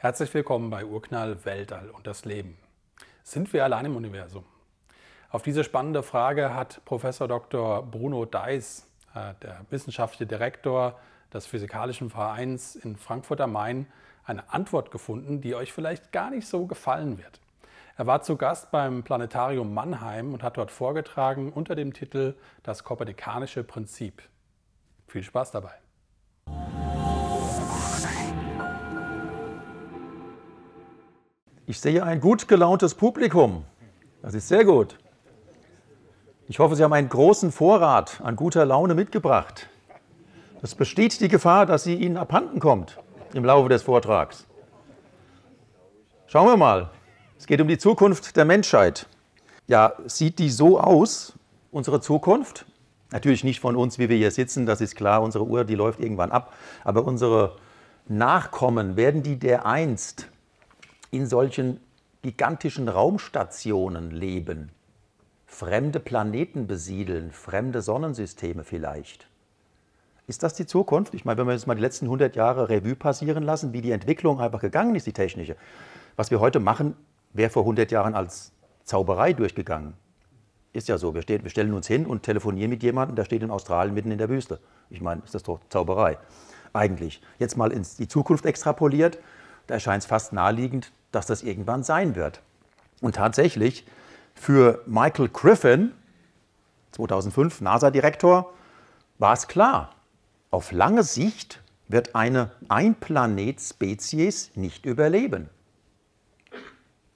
Herzlich willkommen bei Urknall, Weltall und das Leben. Sind wir allein im Universum? Auf diese spannende Frage hat Professor Dr. Bruno Deiss, äh, der wissenschaftliche Direktor des Physikalischen Vereins in Frankfurt am Main, eine Antwort gefunden, die euch vielleicht gar nicht so gefallen wird. Er war zu Gast beim Planetarium Mannheim und hat dort vorgetragen unter dem Titel Das kopernikanische Prinzip. Viel Spaß dabei. Ich sehe ein gut gelauntes Publikum. Das ist sehr gut. Ich hoffe, Sie haben einen großen Vorrat an guter Laune mitgebracht. Es besteht die Gefahr, dass sie Ihnen abhanden kommt im Laufe des Vortrags. Schauen wir mal. Es geht um die Zukunft der Menschheit. Ja, sieht die so aus, unsere Zukunft? Natürlich nicht von uns, wie wir hier sitzen, das ist klar, unsere Uhr, die läuft irgendwann ab. Aber unsere Nachkommen, werden die dereinst in solchen gigantischen Raumstationen leben, fremde Planeten besiedeln, fremde Sonnensysteme vielleicht. Ist das die Zukunft? Ich meine, wenn wir jetzt mal die letzten 100 Jahre Revue passieren lassen, wie die Entwicklung einfach gegangen ist, die technische. Was wir heute machen, wäre vor 100 Jahren als Zauberei durchgegangen. Ist ja so, wir, stehen, wir stellen uns hin und telefonieren mit jemandem, der steht in Australien mitten in der Wüste. Ich meine, ist das doch Zauberei. Eigentlich. Jetzt mal in die Zukunft extrapoliert, da erscheint es fast naheliegend, dass das irgendwann sein wird. Und tatsächlich, für Michael Griffin, 2005 NASA-Direktor, war es klar, auf lange Sicht wird eine Ein-Planet-Spezies nicht überleben.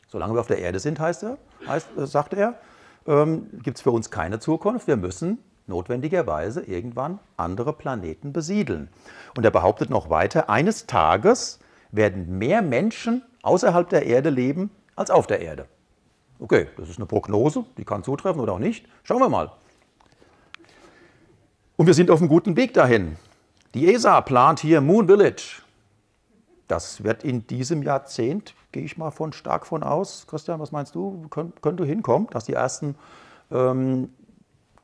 Solange wir auf der Erde sind, heißt er, heißt, äh, sagt er, ähm, gibt es für uns keine Zukunft. Wir müssen notwendigerweise irgendwann andere Planeten besiedeln. Und er behauptet noch weiter, eines Tages werden mehr Menschen außerhalb der Erde leben als auf der Erde. Okay, das ist eine Prognose, die kann zutreffen oder auch nicht. Schauen wir mal. Und wir sind auf einem guten Weg dahin. Die ESA plant hier Moon Village. Das wird in diesem Jahrzehnt, gehe ich mal von, stark von aus. Christian, was meinst du? Kön könnte hinkommen, dass die ersten ähm,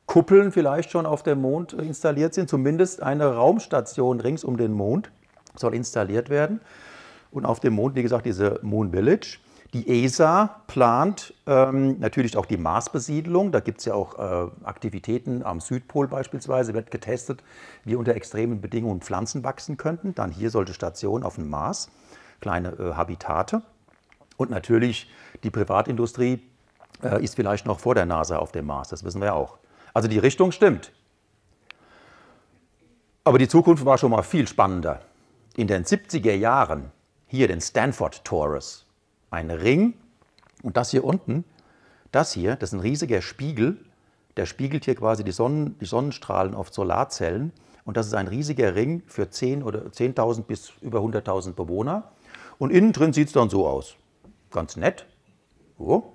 Kuppeln vielleicht schon auf dem Mond installiert sind. Zumindest eine Raumstation rings um den Mond soll installiert werden. Und auf dem Mond, wie gesagt, diese Moon Village. Die ESA plant ähm, natürlich auch die Marsbesiedlung. Da gibt es ja auch äh, Aktivitäten am Südpol beispielsweise. Wird getestet, wie unter extremen Bedingungen Pflanzen wachsen könnten. Dann hier solche Stationen auf dem Mars, kleine äh, Habitate. Und natürlich die Privatindustrie äh, ist vielleicht noch vor der NASA auf dem Mars. Das wissen wir auch. Also die Richtung stimmt. Aber die Zukunft war schon mal viel spannender. In den 70er Jahren hier den Stanford Torus, ein Ring und das hier unten, das hier, das ist ein riesiger Spiegel, der spiegelt hier quasi die, Sonnen, die Sonnenstrahlen auf Solarzellen und das ist ein riesiger Ring für 10 oder 10.000 bis über 100.000 Bewohner und innen drin sieht es dann so aus. Ganz nett. So.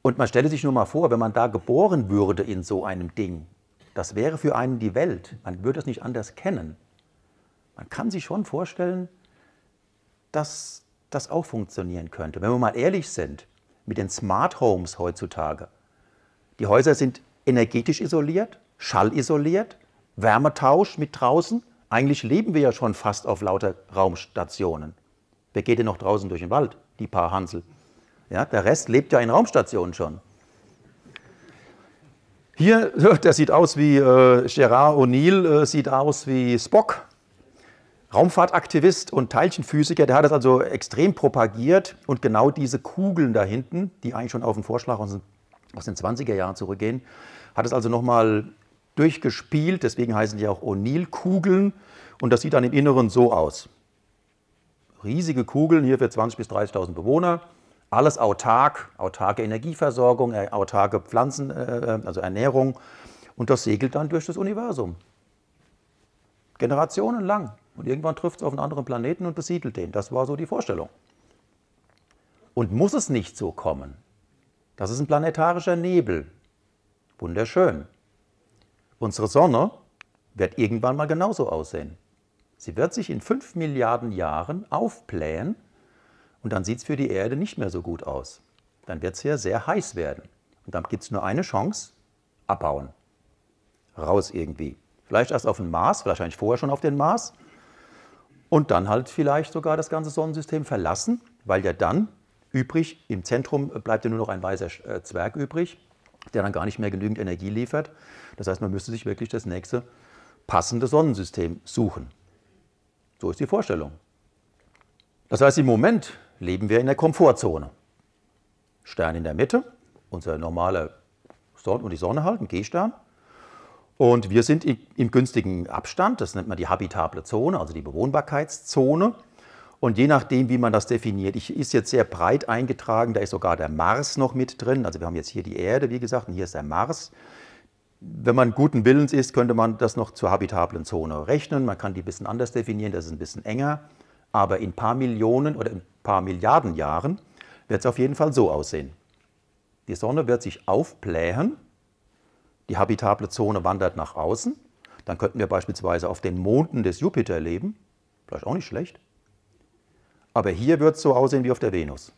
Und man stelle sich nur mal vor, wenn man da geboren würde in so einem Ding, das wäre für einen die Welt. Man würde es nicht anders kennen. Man kann sich schon vorstellen, dass das auch funktionieren könnte. Wenn wir mal ehrlich sind, mit den Smart Homes heutzutage, die Häuser sind energetisch isoliert, schallisoliert, Wärmetausch mit draußen. Eigentlich leben wir ja schon fast auf lauter Raumstationen. Wer geht denn noch draußen durch den Wald? Die paar Hansel. Ja, der Rest lebt ja in Raumstationen schon. Hier, der sieht aus wie äh, Gerard O'Neill, äh, sieht aus wie Spock Raumfahrtaktivist und Teilchenphysiker, der hat das also extrem propagiert und genau diese Kugeln da hinten, die eigentlich schon auf den Vorschlag aus den 20er Jahren zurückgehen, hat es also nochmal durchgespielt, deswegen heißen die auch O'Neill-Kugeln und das sieht dann im Inneren so aus. Riesige Kugeln hier für 20.000 bis 30.000 Bewohner, alles autark, autarke Energieversorgung, äh, autarke Pflanzen, äh, also Ernährung und das segelt dann durch das Universum. Generationenlang. Und irgendwann trifft es auf einen anderen Planeten und besiedelt den. Das war so die Vorstellung. Und muss es nicht so kommen? Das ist ein planetarischer Nebel. Wunderschön. Unsere Sonne wird irgendwann mal genauso aussehen. Sie wird sich in fünf Milliarden Jahren aufblähen und dann sieht es für die Erde nicht mehr so gut aus. Dann wird es hier sehr heiß werden. Und dann gibt es nur eine Chance, abbauen. Raus irgendwie. Vielleicht erst auf den Mars, wahrscheinlich vorher schon auf den Mars und dann halt vielleicht sogar das ganze Sonnensystem verlassen, weil ja dann übrig, im Zentrum bleibt ja nur noch ein weißer äh, Zwerg übrig, der dann gar nicht mehr genügend Energie liefert. Das heißt, man müsste sich wirklich das nächste passende Sonnensystem suchen. So ist die Vorstellung. Das heißt, im Moment leben wir in der Komfortzone. Stern in der Mitte, unser normaler Sonne und die Sonne halt, ein G-Stern. Und wir sind im günstigen Abstand, das nennt man die habitable Zone, also die Bewohnbarkeitszone. Und je nachdem, wie man das definiert, ich, ist jetzt sehr breit eingetragen, da ist sogar der Mars noch mit drin. Also wir haben jetzt hier die Erde, wie gesagt, und hier ist der Mars. Wenn man guten Willens ist, könnte man das noch zur habitablen Zone rechnen. Man kann die ein bisschen anders definieren, das ist ein bisschen enger. Aber in ein paar Millionen oder ein paar Milliarden Jahren wird es auf jeden Fall so aussehen. Die Sonne wird sich aufblähen, die habitable Zone wandert nach außen, dann könnten wir beispielsweise auf den Monden des Jupiter leben, vielleicht auch nicht schlecht. Aber hier wird es so aussehen wie auf der Venus.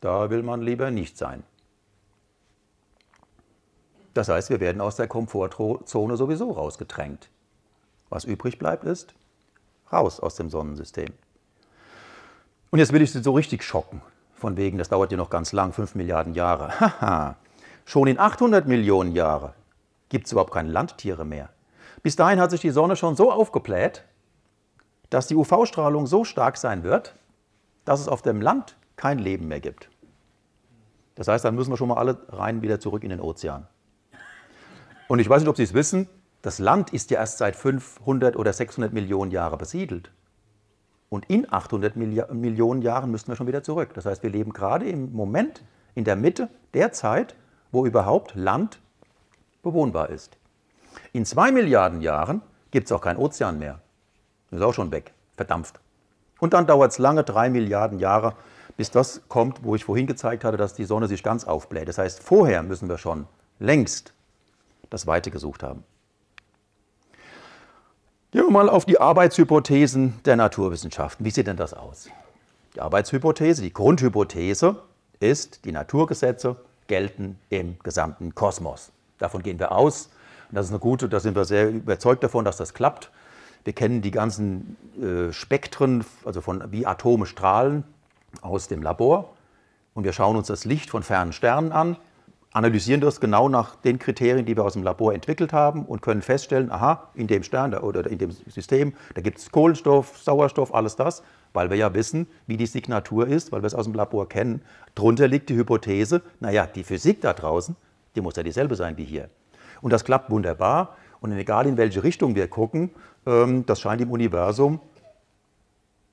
Da will man lieber nicht sein. Das heißt, wir werden aus der Komfortzone sowieso rausgedrängt. Was übrig bleibt, ist raus aus dem Sonnensystem. Und jetzt will ich Sie so richtig schocken. Von wegen, das dauert ja noch ganz lang, 5 Milliarden Jahre. Haha, schon in 800 Millionen Jahren gibt es überhaupt keine Landtiere mehr. Bis dahin hat sich die Sonne schon so aufgebläht, dass die UV-Strahlung so stark sein wird, dass es auf dem Land kein Leben mehr gibt. Das heißt, dann müssen wir schon mal alle rein wieder zurück in den Ozean. Und ich weiß nicht, ob Sie es wissen, das Land ist ja erst seit 500 oder 600 Millionen Jahren besiedelt. Und in 800 Millionen Jahren müssten wir schon wieder zurück. Das heißt, wir leben gerade im Moment in der Mitte der Zeit, wo überhaupt Land bewohnbar ist. In zwei Milliarden Jahren gibt es auch kein Ozean mehr. Ist auch schon weg, verdampft. Und dann dauert es lange, drei Milliarden Jahre, bis das kommt, wo ich vorhin gezeigt hatte, dass die Sonne sich ganz aufbläht. Das heißt, vorher müssen wir schon längst das Weite gesucht haben. Gehen wir mal auf die Arbeitshypothesen der Naturwissenschaften. Wie sieht denn das aus? Die Arbeitshypothese, die Grundhypothese ist, die Naturgesetze gelten im gesamten Kosmos. Davon gehen wir aus. Und das ist eine gute, da sind wir sehr überzeugt davon, dass das klappt. Wir kennen die ganzen äh, Spektren, also von wie Atome strahlen aus dem Labor. Und wir schauen uns das Licht von fernen Sternen an analysieren das genau nach den Kriterien, die wir aus dem Labor entwickelt haben und können feststellen, aha, in dem Stern oder in dem System, da gibt es Kohlenstoff, Sauerstoff, alles das, weil wir ja wissen, wie die Signatur ist, weil wir es aus dem Labor kennen. Drunter liegt die Hypothese, naja, die Physik da draußen, die muss ja dieselbe sein wie hier. Und das klappt wunderbar. Und egal in welche Richtung wir gucken, ähm, das scheint im Universum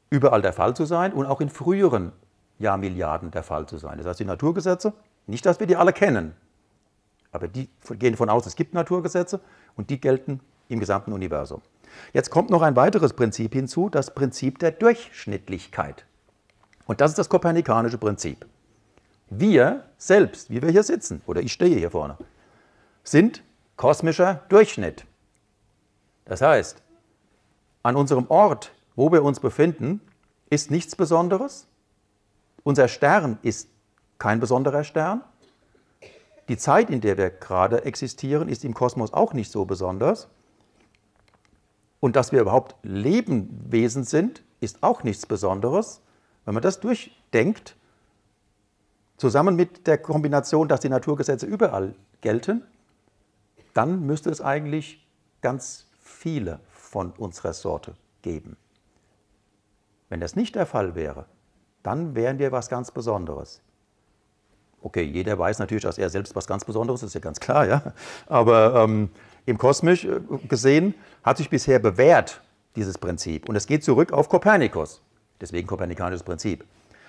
überall der Fall zu sein und auch in früheren Jahrmilliarden der Fall zu sein. Das heißt, die Naturgesetze nicht, dass wir die alle kennen, aber die gehen davon aus, es gibt Naturgesetze und die gelten im gesamten Universum. Jetzt kommt noch ein weiteres Prinzip hinzu, das Prinzip der Durchschnittlichkeit. Und das ist das kopernikanische Prinzip. Wir selbst, wie wir hier sitzen, oder ich stehe hier vorne, sind kosmischer Durchschnitt. Das heißt, an unserem Ort, wo wir uns befinden, ist nichts Besonderes. Unser Stern ist kein besonderer Stern. Die Zeit, in der wir gerade existieren, ist im Kosmos auch nicht so besonders. Und dass wir überhaupt Lebewesen sind, ist auch nichts Besonderes. Wenn man das durchdenkt, zusammen mit der Kombination, dass die Naturgesetze überall gelten, dann müsste es eigentlich ganz viele von unserer Sorte geben. Wenn das nicht der Fall wäre, dann wären wir was ganz Besonderes. Okay, jeder weiß natürlich, dass er selbst was ganz Besonderes ist, ist ja ganz klar, ja. Aber ähm, im Kosmisch äh, gesehen hat sich bisher bewährt dieses Prinzip. Und es geht zurück auf Kopernikus. Deswegen kopernikanisches Prinzip.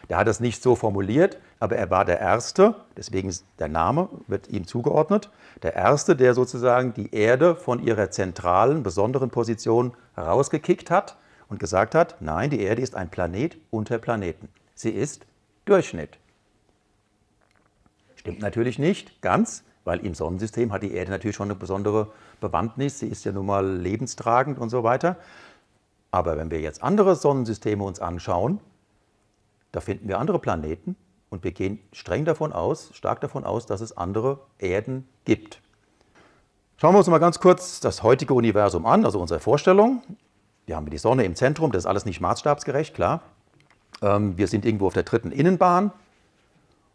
Der hat es nicht so formuliert, aber er war der Erste, deswegen der Name wird ihm zugeordnet, der Erste, der sozusagen die Erde von ihrer zentralen, besonderen Position rausgekickt hat und gesagt hat, nein, die Erde ist ein Planet unter Planeten. Sie ist Durchschnitt. Stimmt natürlich nicht ganz, weil im Sonnensystem hat die Erde natürlich schon eine besondere Bewandtnis. Sie ist ja nun mal lebenstragend und so weiter. Aber wenn wir jetzt andere Sonnensysteme uns anschauen, da finden wir andere Planeten und wir gehen streng davon aus, stark davon aus, dass es andere Erden gibt. Schauen wir uns mal ganz kurz das heutige Universum an, also unsere Vorstellung. Wir haben die Sonne im Zentrum, das ist alles nicht maßstabsgerecht, klar. Ähm, wir sind irgendwo auf der dritten Innenbahn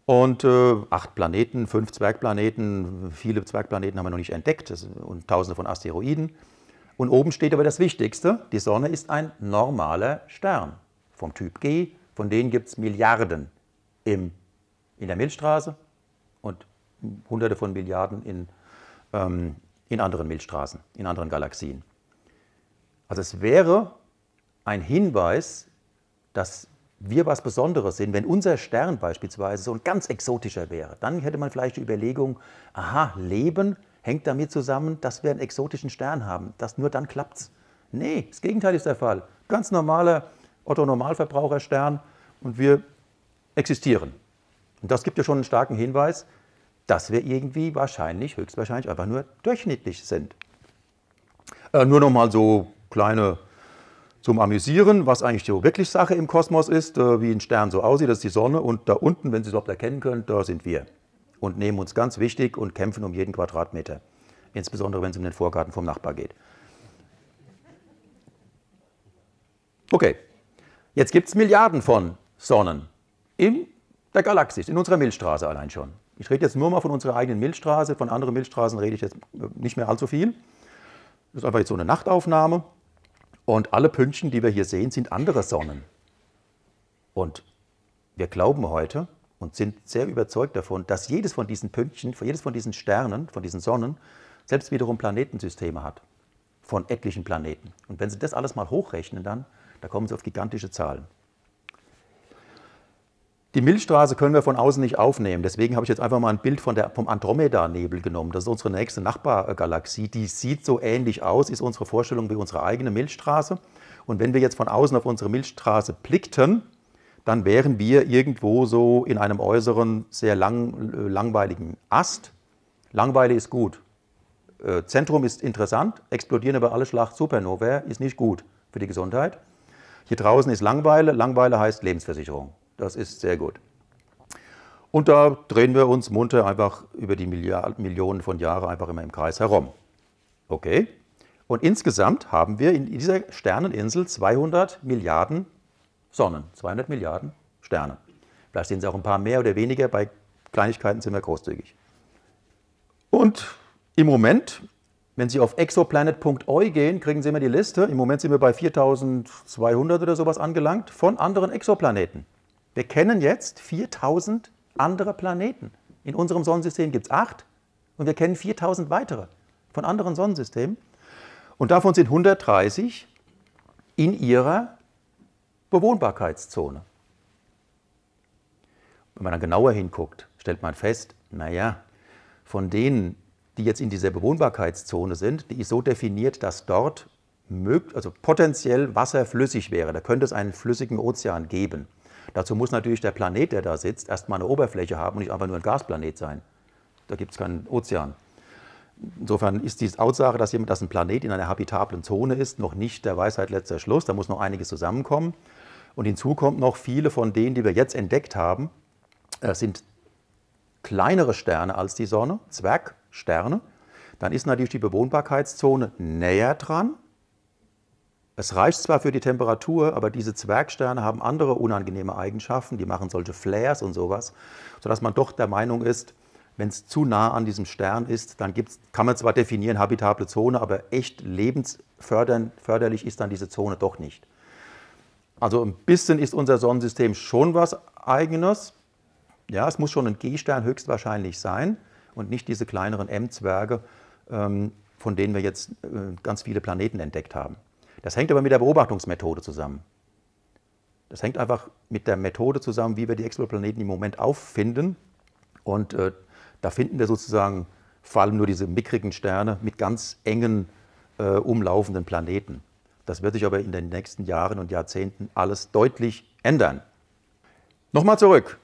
und äh, acht Planeten, fünf Zwergplaneten, viele Zwergplaneten haben wir noch nicht entdeckt und tausende von Asteroiden. Und oben steht aber das Wichtigste, die Sonne ist ein normaler Stern vom Typ G, von denen gibt es Milliarden im, in der Milchstraße und hunderte von Milliarden in, ähm, in anderen Milchstraßen, in anderen Galaxien. Also es wäre ein Hinweis, dass wir was Besonderes sind. Wenn unser Stern beispielsweise so ein ganz exotischer wäre, dann hätte man vielleicht die Überlegung, aha, Leben hängt damit zusammen, dass wir einen exotischen Stern haben. Das, nur dann klappt es. Nee, das Gegenteil ist der Fall. Ganz normaler Otto-Normalverbraucherstern und wir existieren. Und das gibt ja schon einen starken Hinweis, dass wir irgendwie wahrscheinlich, höchstwahrscheinlich einfach nur durchschnittlich sind. Äh, nur noch mal so kleine zum Amüsieren, was eigentlich so wirklich Sache im Kosmos ist, äh, wie ein Stern so aussieht, das ist die Sonne und da unten, wenn Sie es überhaupt erkennen können, da sind wir und nehmen uns ganz wichtig und kämpfen um jeden Quadratmeter, insbesondere wenn es um den Vorgarten vom Nachbar geht. Okay, jetzt gibt es Milliarden von Sonnen in der Galaxis, in unserer Milchstraße allein schon. Ich rede jetzt nur mal von unserer eigenen Milchstraße, von anderen Milchstraßen rede ich jetzt nicht mehr allzu viel. Das ist einfach jetzt so eine Nachtaufnahme. Und alle Pünktchen, die wir hier sehen, sind andere Sonnen. Und wir glauben heute und sind sehr überzeugt davon, dass jedes von diesen Pünktchen, jedes von diesen Sternen, von diesen Sonnen, selbst wiederum Planetensysteme hat. Von etlichen Planeten. Und wenn Sie das alles mal hochrechnen, dann, da kommen Sie auf gigantische Zahlen. Die Milchstraße können wir von außen nicht aufnehmen. Deswegen habe ich jetzt einfach mal ein Bild von der, vom Andromeda-Nebel genommen. Das ist unsere nächste Nachbargalaxie. Die sieht so ähnlich aus, ist unsere Vorstellung wie unsere eigene Milchstraße. Und wenn wir jetzt von außen auf unsere Milchstraße blickten, dann wären wir irgendwo so in einem äußeren, sehr lang, äh, langweiligen Ast. Langweile ist gut. Äh, Zentrum ist interessant, explodieren aber alle Schlacht Supernovae ist nicht gut für die Gesundheit. Hier draußen ist Langweile. Langweile heißt Lebensversicherung. Das ist sehr gut. Und da drehen wir uns munter einfach über die Milliarden, Millionen von Jahren einfach immer im Kreis herum. Okay? Und insgesamt haben wir in dieser Sterneninsel 200 Milliarden Sonnen, 200 Milliarden Sterne. Vielleicht sind es auch ein paar mehr oder weniger, bei Kleinigkeiten sind wir großzügig. Und im Moment, wenn Sie auf exoplanet.eu gehen, kriegen Sie immer die Liste. Im Moment sind wir bei 4200 oder sowas angelangt von anderen Exoplaneten. Wir kennen jetzt 4000 andere Planeten. In unserem Sonnensystem gibt es acht und wir kennen 4000 weitere von anderen Sonnensystemen. Und davon sind 130 in ihrer Bewohnbarkeitszone. Wenn man dann genauer hinguckt, stellt man fest, naja, von denen, die jetzt in dieser Bewohnbarkeitszone sind, die ist so definiert, dass dort also potenziell Wasser flüssig wäre. Da könnte es einen flüssigen Ozean geben. Dazu muss natürlich der Planet, der da sitzt, erstmal eine Oberfläche haben und nicht einfach nur ein Gasplanet sein. Da gibt es keinen Ozean. Insofern ist die Aussage, dass, jemand, dass ein Planet in einer habitablen Zone ist, noch nicht der Weisheit letzter Schluss. Da muss noch einiges zusammenkommen. Und hinzu kommt noch, viele von denen, die wir jetzt entdeckt haben, äh, sind kleinere Sterne als die Sonne, Zwergsterne. Dann ist natürlich die Bewohnbarkeitszone näher dran. Es reicht zwar für die Temperatur, aber diese Zwergsterne haben andere unangenehme Eigenschaften, die machen solche Flares und sowas, sodass man doch der Meinung ist, wenn es zu nah an diesem Stern ist, dann kann man zwar definieren, habitable Zone, aber echt lebensförderlich ist dann diese Zone doch nicht. Also ein bisschen ist unser Sonnensystem schon was Eigenes. Ja, es muss schon ein G-Stern höchstwahrscheinlich sein und nicht diese kleineren M-Zwerge, ähm, von denen wir jetzt äh, ganz viele Planeten entdeckt haben. Das hängt aber mit der Beobachtungsmethode zusammen. Das hängt einfach mit der Methode zusammen, wie wir die Exoplaneten im Moment auffinden. Und äh, da finden wir sozusagen vor allem nur diese mickrigen Sterne mit ganz engen äh, umlaufenden Planeten. Das wird sich aber in den nächsten Jahren und Jahrzehnten alles deutlich ändern. Nochmal zurück.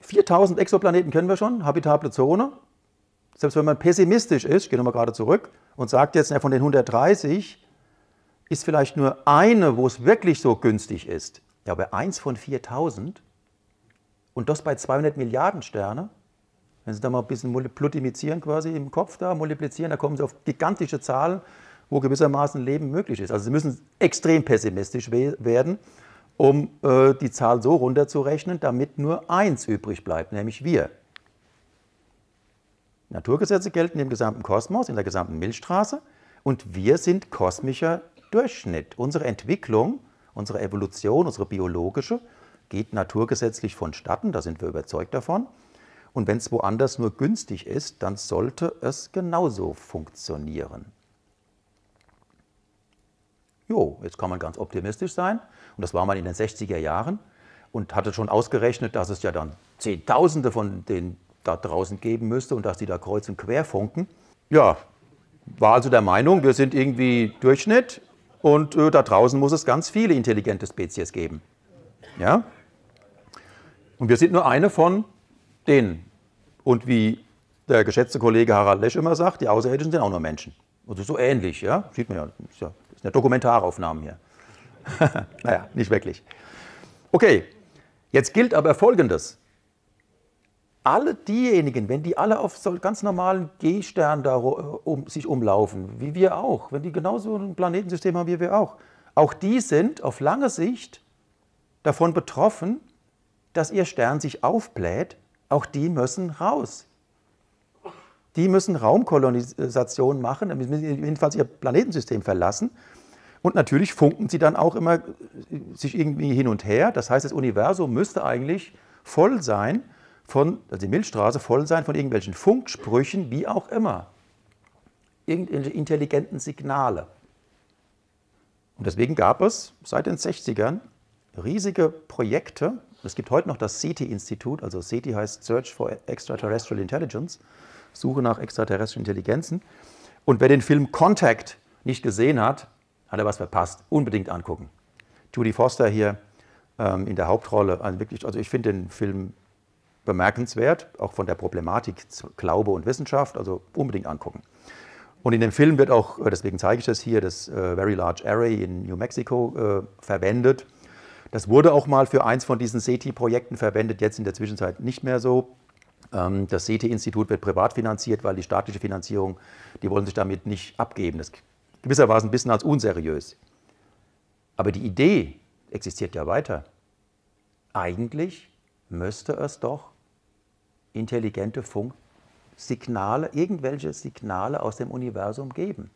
4000 Exoplaneten kennen wir schon, habitable Zone. Selbst wenn man pessimistisch ist, ich gehe nochmal gerade zurück und sagt jetzt, von den 130 ist vielleicht nur eine, wo es wirklich so günstig ist. Ja, aber eins von 4000 und das bei 200 Milliarden Sterne. Wenn Sie da mal ein bisschen multiplizieren quasi im Kopf da, multiplizieren, da kommen Sie auf gigantische Zahlen. wo gewissermaßen Leben möglich ist. Also Sie müssen extrem pessimistisch werden, um äh, die Zahl so runterzurechnen, damit nur eins übrig bleibt, nämlich wir. Naturgesetze gelten im gesamten Kosmos, in der gesamten Milchstraße und wir sind kosmischer Durchschnitt. Unsere Entwicklung, unsere Evolution, unsere biologische geht naturgesetzlich vonstatten, da sind wir überzeugt davon. Und wenn es woanders nur günstig ist, dann sollte es genauso funktionieren. Jo, jetzt kann man ganz optimistisch sein. Und das war man in den 60er Jahren und hatte schon ausgerechnet, dass es ja dann Zehntausende von den da draußen geben müsste und dass die da kreuz und quer funken. Ja, war also der Meinung, wir sind irgendwie Durchschnitt und äh, da draußen muss es ganz viele intelligente Spezies geben. Ja? Und wir sind nur eine von denen. Und wie der geschätzte Kollege Harald Lesch immer sagt, die Außerirdischen sind auch nur Menschen. Also so ähnlich, ja? Sieht man ja. Das ist ja das eine Dokumentaraufnahme hier. naja, nicht wirklich. Okay, jetzt gilt aber Folgendes alle diejenigen, wenn die alle auf so ganz normalen G-Sternen da um, sich umlaufen, wie wir auch, wenn die genauso ein Planetensystem haben wie wir auch, auch die sind auf lange Sicht davon betroffen, dass ihr Stern sich aufbläht, auch die müssen raus. Die müssen Raumkolonisation machen, jedenfalls ihr Planetensystem verlassen. Und natürlich funken sie dann auch immer sich irgendwie hin und her. Das heißt, das Universum müsste eigentlich voll sein von, also die Milchstraße voll sein von irgendwelchen Funksprüchen, wie auch immer. Irgendwelche intelligenten Signale. Und deswegen gab es seit den 60ern riesige Projekte. Es gibt heute noch das SETI-Institut, also SETI heißt Search for Extraterrestrial Intelligence, Suche nach extraterrestrischen Intelligenzen. Und wer den Film Contact nicht gesehen hat, hat er was verpasst. Unbedingt angucken. Judy Foster hier ähm, in der Hauptrolle. Also, wirklich, also ich finde den Film bemerkenswert, auch von der Problematik Glaube und Wissenschaft, also unbedingt angucken. Und in dem Film wird auch, äh, deswegen zeige ich das hier, das äh, Very Large Array in New Mexico äh, verwendet. Das wurde auch mal für eins von diesen SETI-Projekten verwendet, jetzt in der Zwischenzeit nicht mehr so. Ähm, das SETI-Institut wird privat finanziert, weil die staatliche Finanzierung, die wollen sich damit nicht abgeben. Das ist gewissermaßen ein bisschen als unseriös. Aber die Idee existiert ja weiter. Eigentlich müsste es doch intelligente Funksignale, irgendwelche Signale aus dem Universum geben.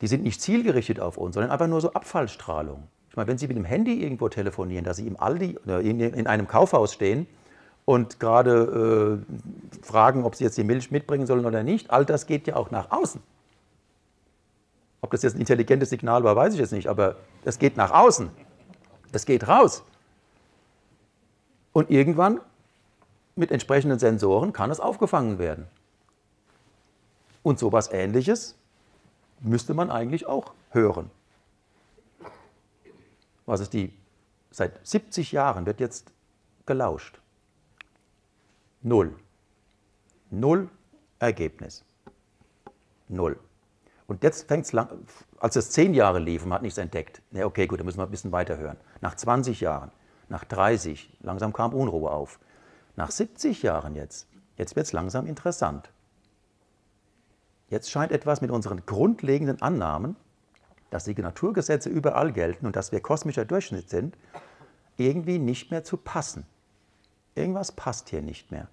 Die sind nicht zielgerichtet auf uns, sondern einfach nur so Abfallstrahlung. Ich meine, wenn Sie mit dem Handy irgendwo telefonieren, dass Sie im Aldi oder in einem Kaufhaus stehen und gerade äh, fragen, ob Sie jetzt die Milch mitbringen sollen oder nicht, all das geht ja auch nach außen. Ob das jetzt ein intelligentes Signal war, weiß ich jetzt nicht, aber es geht nach außen. Es geht raus. Und irgendwann mit entsprechenden Sensoren kann es aufgefangen werden. Und so etwas Ähnliches müsste man eigentlich auch hören. Was ist die? Seit 70 Jahren wird jetzt gelauscht. Null. Null Ergebnis. Null. Und jetzt fängt es lang, als es zehn Jahre lief und man hat nichts entdeckt. Ja, okay, gut, dann müssen wir ein bisschen weiterhören. Nach 20 Jahren, nach 30, langsam kam Unruhe auf. Nach 70 Jahren jetzt, jetzt wird es langsam interessant. Jetzt scheint etwas mit unseren grundlegenden Annahmen, dass die Naturgesetze überall gelten und dass wir kosmischer Durchschnitt sind, irgendwie nicht mehr zu passen. Irgendwas passt hier nicht mehr.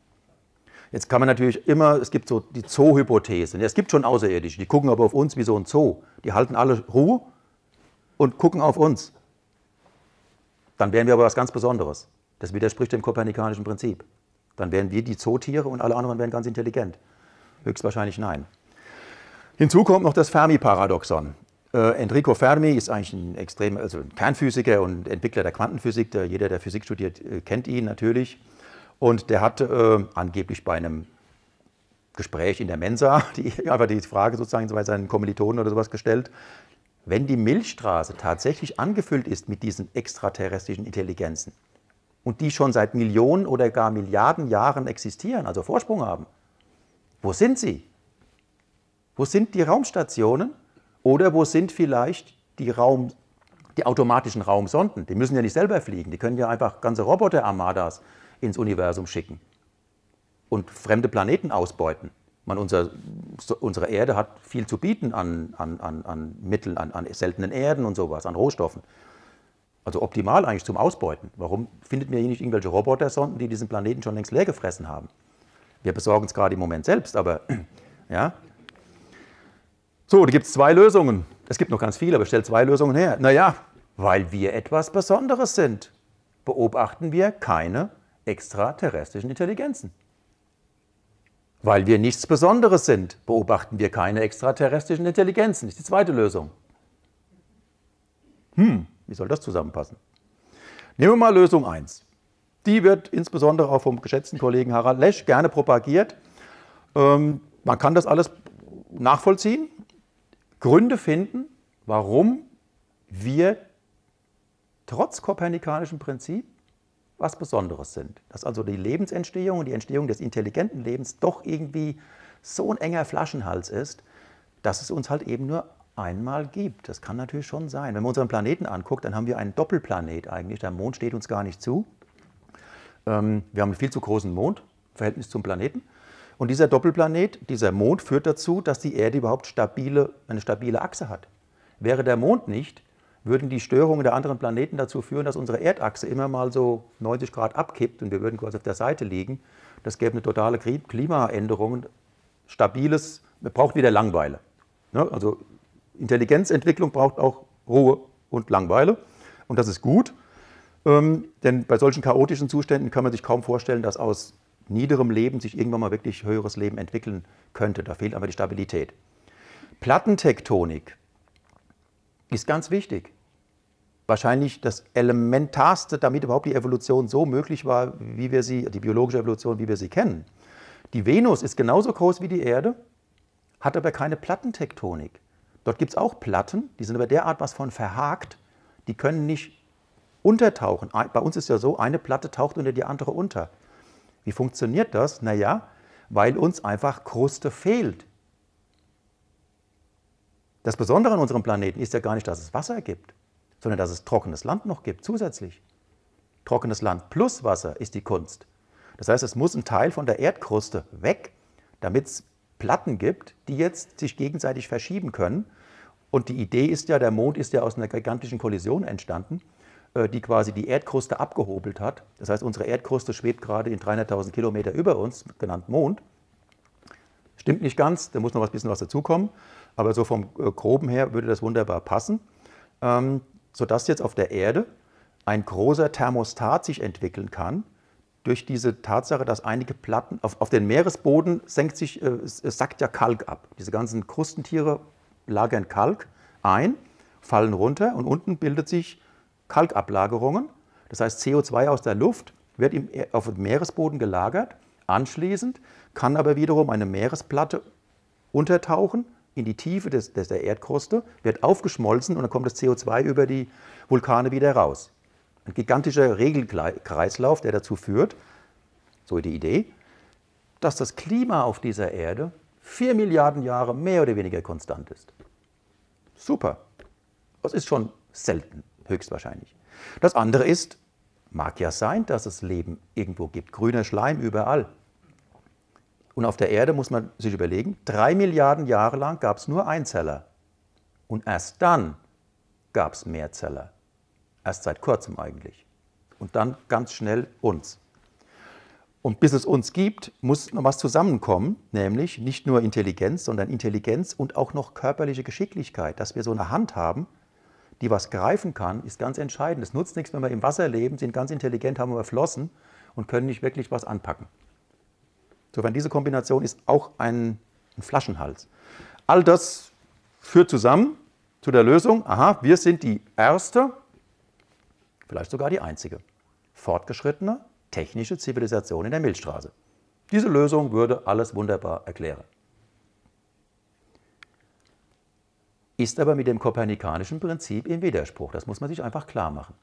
Jetzt kann man natürlich immer, es gibt so die Zoo-Hypothese. Es gibt schon Außerirdische, die gucken aber auf uns wie so ein Zoo. Die halten alle Ruhe und gucken auf uns. Dann wären wir aber was ganz Besonderes. Das widerspricht dem kopernikanischen Prinzip. Dann wären wir die Zootiere und alle anderen wären ganz intelligent. Höchstwahrscheinlich nein. Hinzu kommt noch das Fermi-Paradoxon. Äh, Enrico Fermi ist eigentlich ein extrem, also ein Kernphysiker und Entwickler der Quantenphysik. Der, jeder, der Physik studiert, äh, kennt ihn natürlich. Und der hat äh, angeblich bei einem Gespräch in der Mensa die, aber die Frage sozusagen bei seinen Kommilitonen oder sowas gestellt, wenn die Milchstraße tatsächlich angefüllt ist mit diesen extraterrestrischen Intelligenzen, und die schon seit Millionen oder gar Milliarden Jahren existieren, also Vorsprung haben. Wo sind sie? Wo sind die Raumstationen? Oder wo sind vielleicht die, Raum, die automatischen Raumsonden? Die müssen ja nicht selber fliegen, die können ja einfach ganze Roboter-Armadas ins Universum schicken und fremde Planeten ausbeuten. Man, unser, unsere Erde hat viel zu bieten an, an, an, an Mitteln, an, an seltenen Erden und sowas, an Rohstoffen. Also optimal eigentlich zum Ausbeuten. Warum findet mir hier nicht irgendwelche Robotersonden, die diesen Planeten schon längst leer gefressen haben? Wir besorgen es gerade im Moment selbst, aber ja. So, da gibt es zwei Lösungen. Es gibt noch ganz viele, aber stellt zwei Lösungen her. Naja, weil wir etwas Besonderes sind, beobachten wir keine extraterrestrischen Intelligenzen. Weil wir nichts Besonderes sind, beobachten wir keine extraterrestrischen Intelligenzen. Das ist die zweite Lösung. Hm, wie soll das zusammenpassen? Nehmen wir mal Lösung 1. Die wird insbesondere auch vom geschätzten Kollegen Harald Lesch gerne propagiert. Ähm, man kann das alles nachvollziehen, Gründe finden, warum wir trotz kopernikanischem Prinzip was Besonderes sind. Dass also die Lebensentstehung und die Entstehung des intelligenten Lebens doch irgendwie so ein enger Flaschenhals ist, dass es uns halt eben nur einmal gibt. Das kann natürlich schon sein. Wenn man unseren Planeten anguckt, dann haben wir einen Doppelplanet eigentlich. Der Mond steht uns gar nicht zu. Ähm, wir haben einen viel zu großen Mond im Verhältnis zum Planeten. Und dieser Doppelplanet, dieser Mond führt dazu, dass die Erde überhaupt stabile, eine stabile Achse hat. Wäre der Mond nicht, würden die Störungen der anderen Planeten dazu führen, dass unsere Erdachse immer mal so 90 Grad abkippt und wir würden quasi auf der Seite liegen. Das gäbe eine totale Klimaänderung, stabiles, man braucht wieder Langweile. Ne? Also Intelligenzentwicklung braucht auch Ruhe und Langweile und das ist gut, ähm, denn bei solchen chaotischen Zuständen kann man sich kaum vorstellen, dass aus niederem Leben sich irgendwann mal wirklich höheres Leben entwickeln könnte. Da fehlt aber die Stabilität. Plattentektonik ist ganz wichtig wahrscheinlich das Elementarste, damit überhaupt die Evolution so möglich war, wie wir sie, die biologische Evolution, wie wir sie kennen. Die Venus ist genauso groß wie die Erde, hat aber keine Plattentektonik. Dort gibt es auch Platten, die sind aber derart was von verhakt, die können nicht untertauchen. Bei uns ist ja so, eine Platte taucht unter die andere unter. Wie funktioniert das? Naja, weil uns einfach Kruste fehlt. Das Besondere an unserem Planeten ist ja gar nicht, dass es Wasser gibt sondern dass es trockenes Land noch gibt, zusätzlich. Trockenes Land plus Wasser ist die Kunst. Das heißt, es muss ein Teil von der Erdkruste weg, damit es Platten gibt, die jetzt sich gegenseitig verschieben können. Und die Idee ist ja, der Mond ist ja aus einer gigantischen Kollision entstanden, äh, die quasi die Erdkruste abgehobelt hat. Das heißt, unsere Erdkruste schwebt gerade in 300.000 Kilometer über uns, genannt Mond. Stimmt nicht ganz, da muss noch ein bisschen was dazukommen, aber so vom äh, Groben her würde das wunderbar passen. Sodass jetzt auf der Erde ein großer Thermostat sich entwickeln kann, durch diese Tatsache, dass einige Platten auf, auf den Meeresboden senkt sich, äh, es sackt ja Kalk ab. Diese ganzen Krustentiere lagern Kalk ein, fallen runter und unten bildet sich Kalkablagerungen. Das heißt, CO2 aus der Luft wird im, auf dem Meeresboden gelagert. Anschließend kann aber wiederum eine Meeresplatte untertauchen in die Tiefe des, des, der Erdkruste, wird aufgeschmolzen und dann kommt das CO2 über die Vulkane wieder raus. Ein gigantischer Regelkreislauf, der dazu führt, so die Idee, dass das Klima auf dieser Erde vier Milliarden Jahre mehr oder weniger konstant ist. Super. Das ist schon selten, höchstwahrscheinlich. Das andere ist, mag ja sein, dass es Leben irgendwo gibt. Grüner Schleim überall. Und auf der Erde muss man sich überlegen, drei Milliarden Jahre lang gab es nur Einzeller. Und erst dann gab es Mehrzeller. Erst seit kurzem eigentlich. Und dann ganz schnell uns. Und bis es uns gibt, muss noch was zusammenkommen, nämlich nicht nur Intelligenz, sondern Intelligenz und auch noch körperliche Geschicklichkeit. Dass wir so eine Hand haben, die was greifen kann, ist ganz entscheidend. Es nutzt nichts, wenn wir im Wasser leben, sind ganz intelligent, haben aber Flossen und können nicht wirklich was anpacken. Insofern, diese Kombination ist auch ein, ein Flaschenhals. All das führt zusammen zu der Lösung, aha, wir sind die erste, vielleicht sogar die einzige, fortgeschrittene technische Zivilisation in der Milchstraße. Diese Lösung würde alles wunderbar erklären. Ist aber mit dem kopernikanischen Prinzip im Widerspruch. Das muss man sich einfach klar machen.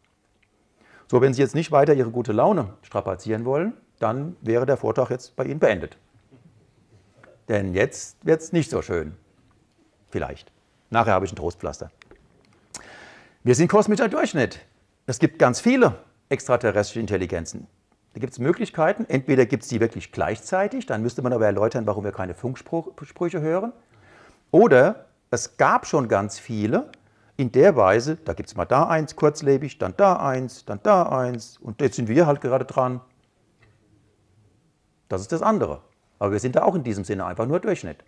So, wenn Sie jetzt nicht weiter Ihre gute Laune strapazieren wollen, dann wäre der Vortrag jetzt bei Ihnen beendet. Denn jetzt wird es nicht so schön. Vielleicht. Nachher habe ich ein Trostpflaster. Wir sind kosmischer Durchschnitt. Es gibt ganz viele extraterrestrische Intelligenzen. Da gibt es Möglichkeiten. Entweder gibt es die wirklich gleichzeitig, dann müsste man aber erläutern, warum wir keine Funksprüche hören. Oder es gab schon ganz viele in der Weise, da gibt es mal da eins kurzlebig, dann da eins, dann da eins und jetzt sind wir halt gerade dran. Das ist das andere. Aber wir sind da auch in diesem Sinne einfach nur Durchschnitt.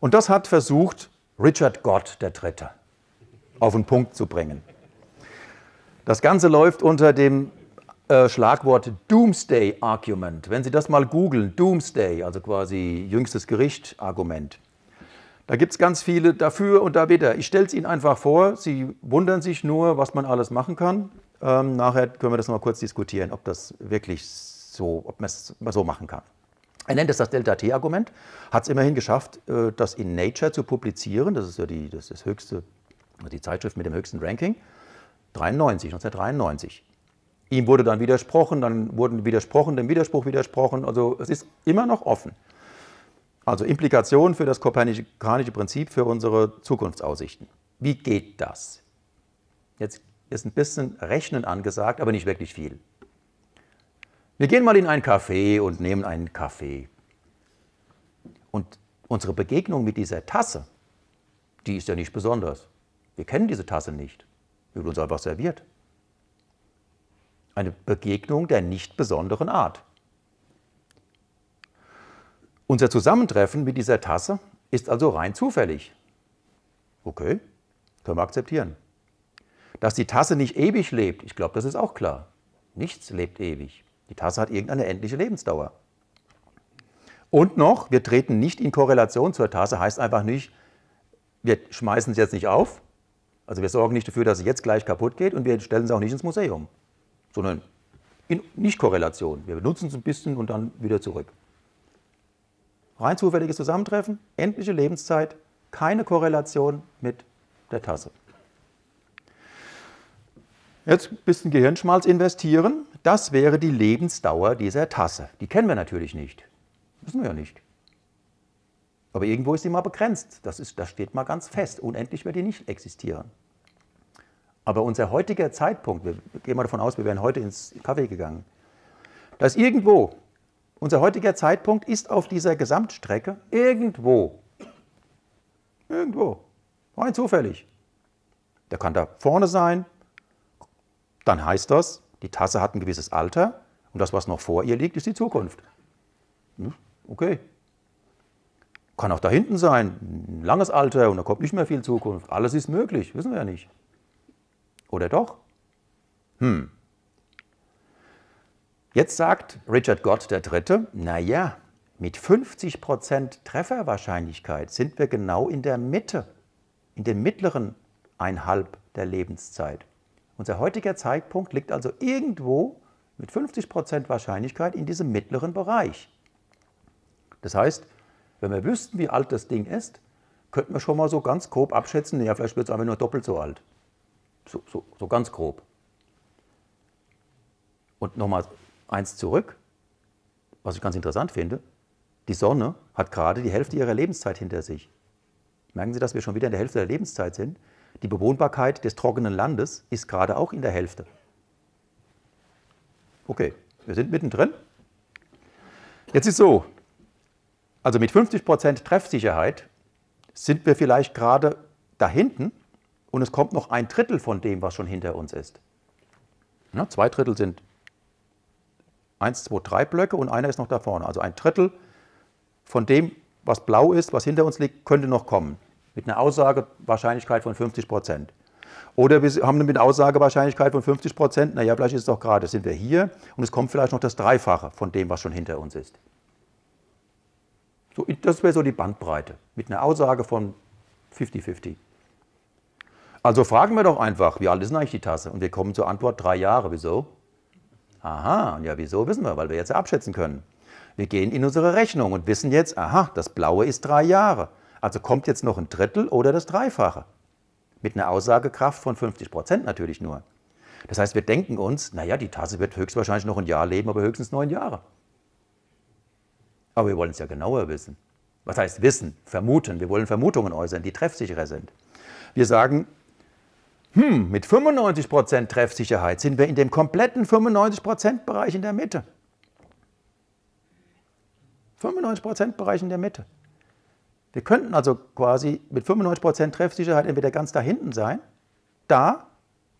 Und das hat versucht Richard Gott der Dritte auf den Punkt zu bringen. Das Ganze läuft unter dem äh, Schlagwort Doomsday Argument. Wenn Sie das mal googeln, Doomsday, also quasi jüngstes Gericht Argument. Da gibt es ganz viele dafür und da wieder. Ich stelle es Ihnen einfach vor, Sie wundern sich nur, was man alles machen kann. Ähm, nachher können wir das mal kurz diskutieren, ob das wirklich so, ob man es so machen kann. Er nennt es das Delta-T-Argument, hat es immerhin geschafft, äh, das in Nature zu publizieren. Das ist ja die, das, das höchste, die Zeitschrift mit dem höchsten Ranking. 93, 1993. Ihm wurde dann widersprochen, dann wurden widersprochen, dem Widerspruch widersprochen. Also es ist immer noch offen. Also Implikationen für das kopernikanische Prinzip für unsere Zukunftsaussichten. Wie geht das? Jetzt ist ein bisschen Rechnen angesagt, aber nicht wirklich viel. Wir gehen mal in ein Café und nehmen einen Kaffee. Und unsere Begegnung mit dieser Tasse, die ist ja nicht besonders. Wir kennen diese Tasse nicht. Die wird uns einfach serviert. Eine Begegnung der nicht besonderen Art. Unser Zusammentreffen mit dieser Tasse ist also rein zufällig. Okay, können wir akzeptieren. Dass die Tasse nicht ewig lebt, ich glaube, das ist auch klar. Nichts lebt ewig. Die Tasse hat irgendeine endliche Lebensdauer. Und noch, wir treten nicht in Korrelation zur Tasse, heißt einfach nicht, wir schmeißen es jetzt nicht auf, also wir sorgen nicht dafür, dass sie jetzt gleich kaputt geht und wir stellen sie auch nicht ins Museum, sondern in Nicht-Korrelation. Wir benutzen es ein bisschen und dann wieder zurück. Rein zufälliges Zusammentreffen, endliche Lebenszeit, keine Korrelation mit der Tasse. Jetzt ein bisschen Gehirnschmalz investieren. Das wäre die Lebensdauer dieser Tasse. Die kennen wir natürlich nicht. Wissen wir ja nicht. Aber irgendwo ist sie mal begrenzt. Das, ist, das steht mal ganz fest. Unendlich wird die nicht existieren. Aber unser heutiger Zeitpunkt, wir gehen mal davon aus, wir wären heute ins Kaffee gegangen, da ist irgendwo, unser heutiger Zeitpunkt ist auf dieser Gesamtstrecke irgendwo, irgendwo, rein zufällig. Der kann da vorne sein, dann heißt das, die Tasse hat ein gewisses Alter und das, was noch vor ihr liegt, ist die Zukunft. Hm? Okay, kann auch da hinten sein, ein langes Alter und da kommt nicht mehr viel Zukunft. Alles ist möglich, wissen wir ja nicht. Oder doch? Hm. Jetzt sagt Richard Gott der Dritte, naja, mit 50% Trefferwahrscheinlichkeit sind wir genau in der Mitte, in den mittleren einhalb der Lebenszeit. Unser heutiger Zeitpunkt liegt also irgendwo mit 50% Wahrscheinlichkeit in diesem mittleren Bereich. Das heißt, wenn wir wüssten, wie alt das Ding ist, könnten wir schon mal so ganz grob abschätzen, ja, vielleicht wird es einfach nur doppelt so alt. So, so, so ganz grob. Und nochmal eins zurück, was ich ganz interessant finde. Die Sonne hat gerade die Hälfte ihrer Lebenszeit hinter sich. Merken Sie, dass wir schon wieder in der Hälfte der Lebenszeit sind? Die Bewohnbarkeit des trockenen Landes ist gerade auch in der Hälfte. Okay, wir sind mittendrin. Jetzt ist so, also mit 50% Treffsicherheit sind wir vielleicht gerade da hinten und es kommt noch ein Drittel von dem, was schon hinter uns ist. Ja, zwei Drittel sind 1, 2, 3 Blöcke und einer ist noch da vorne. Also ein Drittel von dem, was blau ist, was hinter uns liegt, könnte noch kommen. Mit einer Aussagewahrscheinlichkeit von 50 Prozent. Oder wir haben mit einer Aussagewahrscheinlichkeit von 50 Prozent, naja, vielleicht ist es doch gerade, sind wir hier und es kommt vielleicht noch das Dreifache von dem, was schon hinter uns ist. So, das wäre so die Bandbreite mit einer Aussage von 50-50. Also fragen wir doch einfach, wie alt ist denn eigentlich die Tasse? Und wir kommen zur Antwort drei Jahre. Wieso? Aha, ja, wieso wissen wir? Weil wir jetzt abschätzen können. Wir gehen in unsere Rechnung und wissen jetzt, aha, das Blaue ist drei Jahre. Also kommt jetzt noch ein Drittel oder das Dreifache. Mit einer Aussagekraft von 50 Prozent natürlich nur. Das heißt, wir denken uns, naja, die Tasse wird höchstwahrscheinlich noch ein Jahr leben, aber höchstens neun Jahre. Aber wir wollen es ja genauer wissen. Was heißt wissen? Vermuten. Wir wollen Vermutungen äußern, die treffsicherer sind. Wir sagen, Hm, mit 95% Treffsicherheit sind wir in dem kompletten 95% Bereich in der Mitte. 95% Bereich in der Mitte. Wir könnten also quasi mit 95% Treffsicherheit entweder ganz da hinten sein, da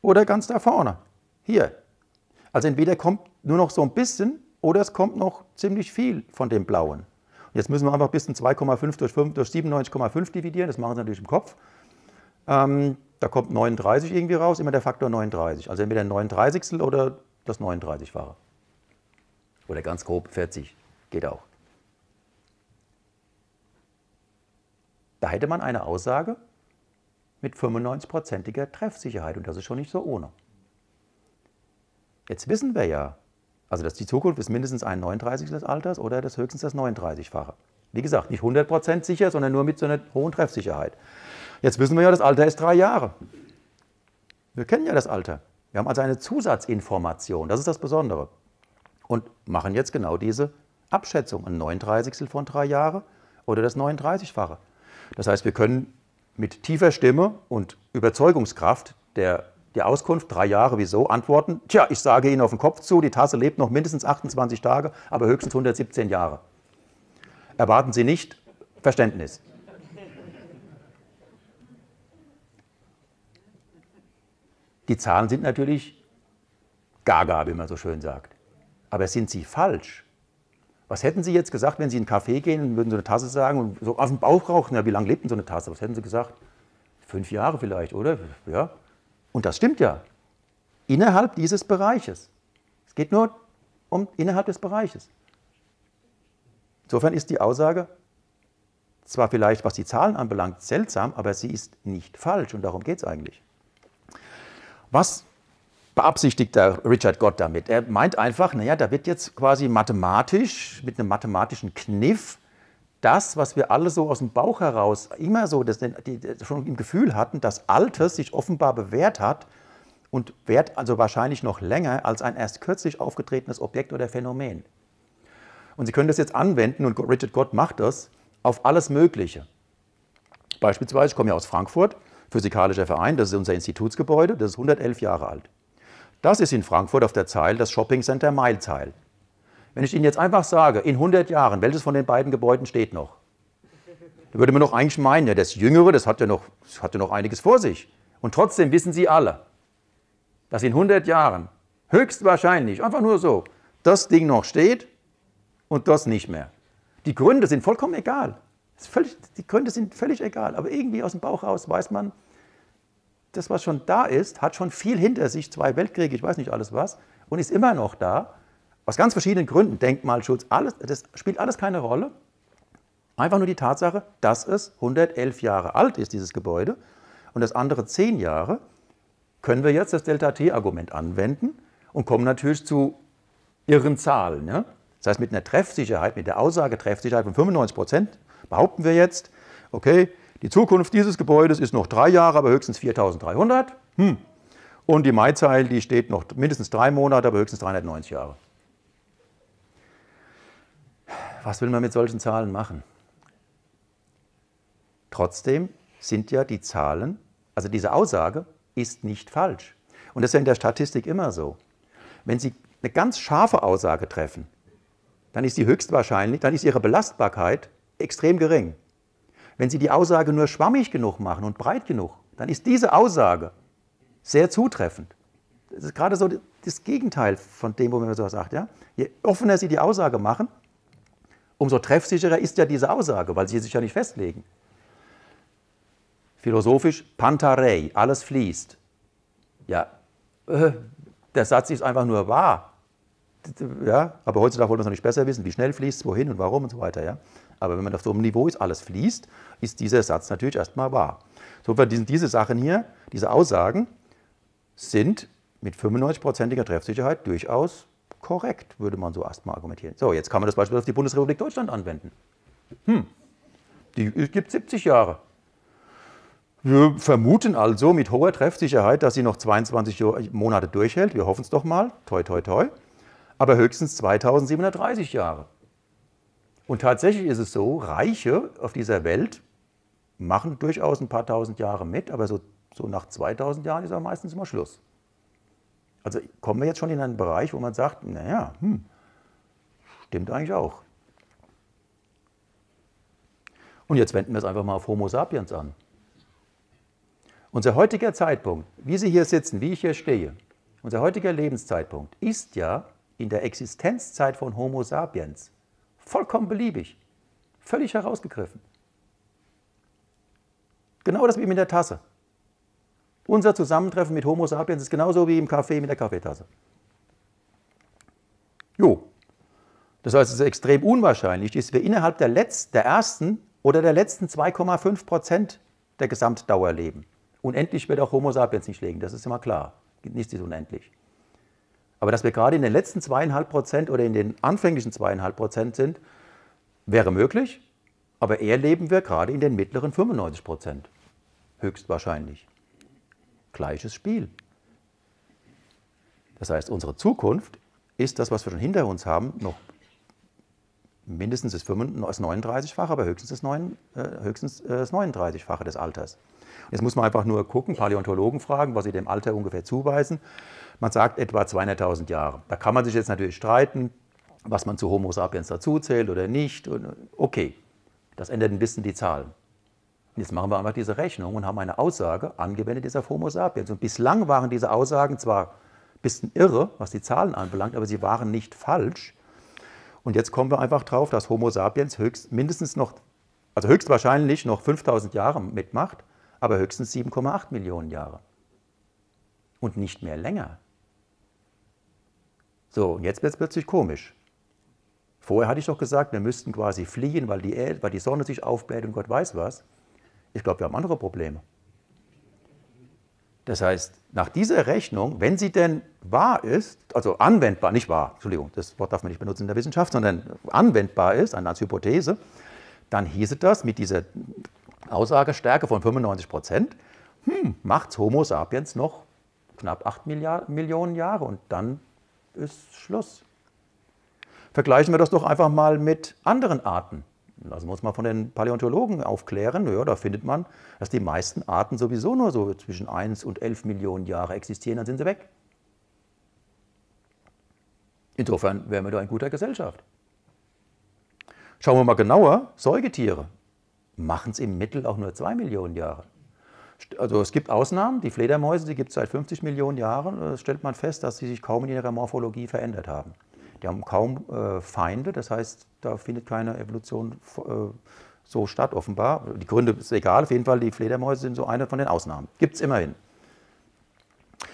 oder ganz da vorne, hier. Also entweder kommt nur noch so ein bisschen oder es kommt noch ziemlich viel von dem Blauen. Und jetzt müssen wir einfach bis 2,5 durch, durch 97,5 dividieren, das machen Sie natürlich im Kopf. Ähm, da kommt 39 irgendwie raus, immer der Faktor 39. Also entweder ein 39 oder das 39-fache. Oder ganz grob 40, geht auch. Da hätte man eine Aussage mit 95-prozentiger Treffsicherheit und das ist schon nicht so ohne. Jetzt wissen wir ja, also dass die Zukunft ist mindestens ein 39 des Alters oder das höchstens das 39-fache. Wie gesagt, nicht 100% sicher, sondern nur mit so einer hohen Treffsicherheit. Jetzt wissen wir ja, das Alter ist drei Jahre. Wir kennen ja das Alter. Wir haben also eine Zusatzinformation, das ist das Besondere. Und machen jetzt genau diese Abschätzung, ein 39 von drei Jahren oder das 39-fache. Das heißt, wir können mit tiefer Stimme und Überzeugungskraft der, die Auskunft, drei Jahre, wieso, antworten, tja, ich sage Ihnen auf den Kopf zu, die Tasse lebt noch mindestens 28 Tage, aber höchstens 117 Jahre. Erwarten Sie nicht Verständnis. Die Zahlen sind natürlich gaga, wie man so schön sagt. Aber sind sie falsch? Was hätten Sie jetzt gesagt, wenn Sie in einen Café gehen und würden so eine Tasse sagen und so auf den Bauch rauchen? Ja, wie lange lebt denn so eine Tasse? Was hätten Sie gesagt? Fünf Jahre vielleicht, oder? Ja. Und das stimmt ja. Innerhalb dieses Bereiches. Es geht nur um innerhalb des Bereiches. Insofern ist die Aussage zwar vielleicht, was die Zahlen anbelangt, seltsam, aber sie ist nicht falsch und darum geht es eigentlich. Was beabsichtigt der Richard Gott damit? Er meint einfach, naja, da wird jetzt quasi mathematisch, mit einem mathematischen Kniff, das, was wir alle so aus dem Bauch heraus immer so das, die, schon im Gefühl hatten, dass Altes sich offenbar bewährt hat und währt also wahrscheinlich noch länger als ein erst kürzlich aufgetretenes Objekt oder Phänomen. Und Sie können das jetzt anwenden, und Richard Gott macht das, auf alles Mögliche. Beispielsweise, ich komme ja aus Frankfurt, Physikalischer Verein, das ist unser Institutsgebäude, das ist 111 Jahre alt. Das ist in Frankfurt auf der Zeil das Shopping Center Mailzeil. Wenn ich Ihnen jetzt einfach sage, in 100 Jahren, welches von den beiden Gebäuden steht noch? Da würde man doch eigentlich meinen, ja, das Jüngere, das hat ja, noch, das hat ja noch einiges vor sich. Und trotzdem wissen Sie alle, dass in 100 Jahren höchstwahrscheinlich, einfach nur so, das Ding noch steht und das nicht mehr. Die Gründe sind vollkommen egal. Völlig, die Gründe sind völlig egal, aber irgendwie aus dem Bauch raus weiß man, das, was schon da ist, hat schon viel hinter sich, zwei Weltkriege, ich weiß nicht alles was, und ist immer noch da. Aus ganz verschiedenen Gründen, Denkmalschutz, alles, das spielt alles keine Rolle. Einfach nur die Tatsache, dass es 111 Jahre alt ist, dieses Gebäude, und das andere 10 Jahre, können wir jetzt das Delta-T-Argument anwenden und kommen natürlich zu irren Zahlen. Ja? Das heißt, mit einer Treffsicherheit, mit der Aussagetreffsicherheit von 95 Prozent behaupten wir jetzt, okay, die Zukunft dieses Gebäudes ist noch drei Jahre, aber höchstens 4300. Hm. Und die Maizeil, die steht noch mindestens drei Monate, aber höchstens 390 Jahre. Was will man mit solchen Zahlen machen? Trotzdem sind ja die Zahlen, also diese Aussage ist nicht falsch. Und das ist ja in der Statistik immer so. Wenn Sie eine ganz scharfe Aussage treffen, dann ist sie höchstwahrscheinlich, dann ist ihre Belastbarkeit extrem gering. Wenn Sie die Aussage nur schwammig genug machen und breit genug, dann ist diese Aussage sehr zutreffend. Das ist gerade so das Gegenteil von dem, wo man so sagt. Ja? Je offener Sie die Aussage machen, umso treffsicherer ist ja diese Aussage, weil Sie sich ja nicht festlegen. Philosophisch, Pantarei, alles fließt. Ja, äh, der Satz ist einfach nur wahr. Ja, aber heutzutage wollen wir es nicht besser wissen, wie schnell fließt wohin und warum und so weiter. Ja. Aber wenn man auf so einem Niveau ist, alles fließt, ist dieser Satz natürlich erstmal wahr. Sind diese Sachen hier, diese Aussagen, sind mit 95-prozentiger Treffsicherheit durchaus korrekt, würde man so erstmal argumentieren. So, jetzt kann man das Beispiel auf die Bundesrepublik Deutschland anwenden. Hm, die gibt 70 Jahre. Wir vermuten also mit hoher Treffsicherheit, dass sie noch 22 Monate durchhält. Wir hoffen es doch mal. Toi, toi, toi. Aber höchstens 2730 Jahre. Und tatsächlich ist es so, Reiche auf dieser Welt machen durchaus ein paar tausend Jahre mit, aber so, so nach 2000 Jahren ist aber meistens immer Schluss. Also kommen wir jetzt schon in einen Bereich, wo man sagt, naja, hm, stimmt eigentlich auch. Und jetzt wenden wir es einfach mal auf Homo sapiens an. Unser heutiger Zeitpunkt, wie Sie hier sitzen, wie ich hier stehe, unser heutiger Lebenszeitpunkt ist ja in der Existenzzeit von Homo sapiens vollkommen beliebig, völlig herausgegriffen. Genau das wie mit der Tasse. Unser Zusammentreffen mit Homo sapiens ist genauso wie im Café mit der Kaffeetasse. Jo. Das heißt, es ist extrem unwahrscheinlich, dass wir innerhalb der, letzten, der ersten oder der letzten 2,5 Prozent der Gesamtdauer leben. Unendlich wird auch Homo sapiens nicht legen, das ist immer klar. Nichts ist unendlich. Aber dass wir gerade in den letzten zweieinhalb Prozent oder in den anfänglichen zweieinhalb Prozent sind, wäre möglich. Aber eher leben wir gerade in den mittleren 95 Prozent. Höchstwahrscheinlich. Gleiches Spiel. Das heißt, unsere Zukunft ist das, was wir schon hinter uns haben, noch mindestens das 39-fache, aber höchstens das, 9, äh, äh, 39-fache des Alters. Jetzt muss man einfach nur gucken, Paläontologen fragen, was sie dem Alter ungefähr zuweisen. Man sagt etwa 200.000 Jahre. Da kann man sich jetzt natürlich streiten, was man zu Homo sapiens dazuzählt oder nicht. Okay, das ändert ein bisschen die Zahlen. Jetzt machen wir einfach diese Rechnung und haben eine Aussage angewendet, ist auf Homo sapiens. Und bislang waren diese Aussagen zwar ein bisschen irre, was die Zahlen anbelangt, aber sie waren nicht falsch. Und jetzt kommen wir einfach drauf, dass Homo sapiens höchst, mindestens noch, also höchstwahrscheinlich noch 5000 Jahre mitmacht, aber höchstens 7,8 Millionen Jahre. Und nicht mehr länger. So, und jetzt wird es plötzlich komisch. Vorher hatte ich doch gesagt, wir müssten quasi fliehen, weil die, weil die Sonne sich aufbläht und Gott weiß was. Ich glaube, wir haben andere Probleme. Das heißt, nach dieser Rechnung, wenn sie denn wahr ist, also anwendbar, nicht wahr, Entschuldigung, das Wort darf man nicht benutzen in der Wissenschaft, sondern anwendbar ist, als Hypothese, dann hieße das mit dieser Aussagestärke von 95 Prozent, hm, macht Homo sapiens noch knapp 8 Milliard, Millionen Jahre und dann ist Schluss. Vergleichen wir das doch einfach mal mit anderen Arten. Lassen wir uns mal von den Paläontologen aufklären. Ja, da findet man, dass die meisten Arten sowieso nur so zwischen 1 und 11 Millionen Jahre existieren, dann sind sie weg. Insofern wären wir da in guter Gesellschaft. Schauen wir mal genauer, Säugetiere machen es im Mittel auch nur 2 Millionen Jahre. Also es gibt Ausnahmen, die Fledermäuse, die gibt es seit 50 Millionen Jahren. Da stellt man fest, dass sie sich kaum in ihrer Morphologie verändert haben. Die haben kaum äh, Feinde, das heißt, da findet keine Evolution äh, so statt, offenbar. Die Gründe ist egal, auf jeden Fall, die Fledermäuse sind so eine von den Ausnahmen. Gibt es immerhin.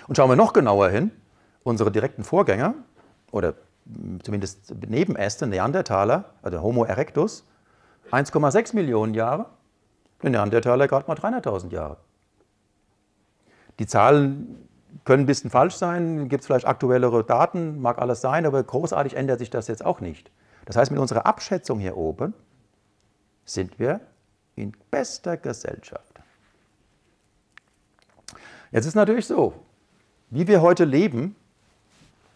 Und schauen wir noch genauer hin, unsere direkten Vorgänger, oder zumindest Nebenäste, Neandertaler, also Homo erectus, 1,6 Millionen Jahre, der Neandertaler gerade mal 300.000 Jahre. Die Zahlen können ein bisschen falsch sein, gibt es vielleicht aktuellere Daten, mag alles sein, aber großartig ändert sich das jetzt auch nicht. Das heißt, mit unserer Abschätzung hier oben sind wir in bester Gesellschaft. Jetzt ist natürlich so, wie wir heute leben,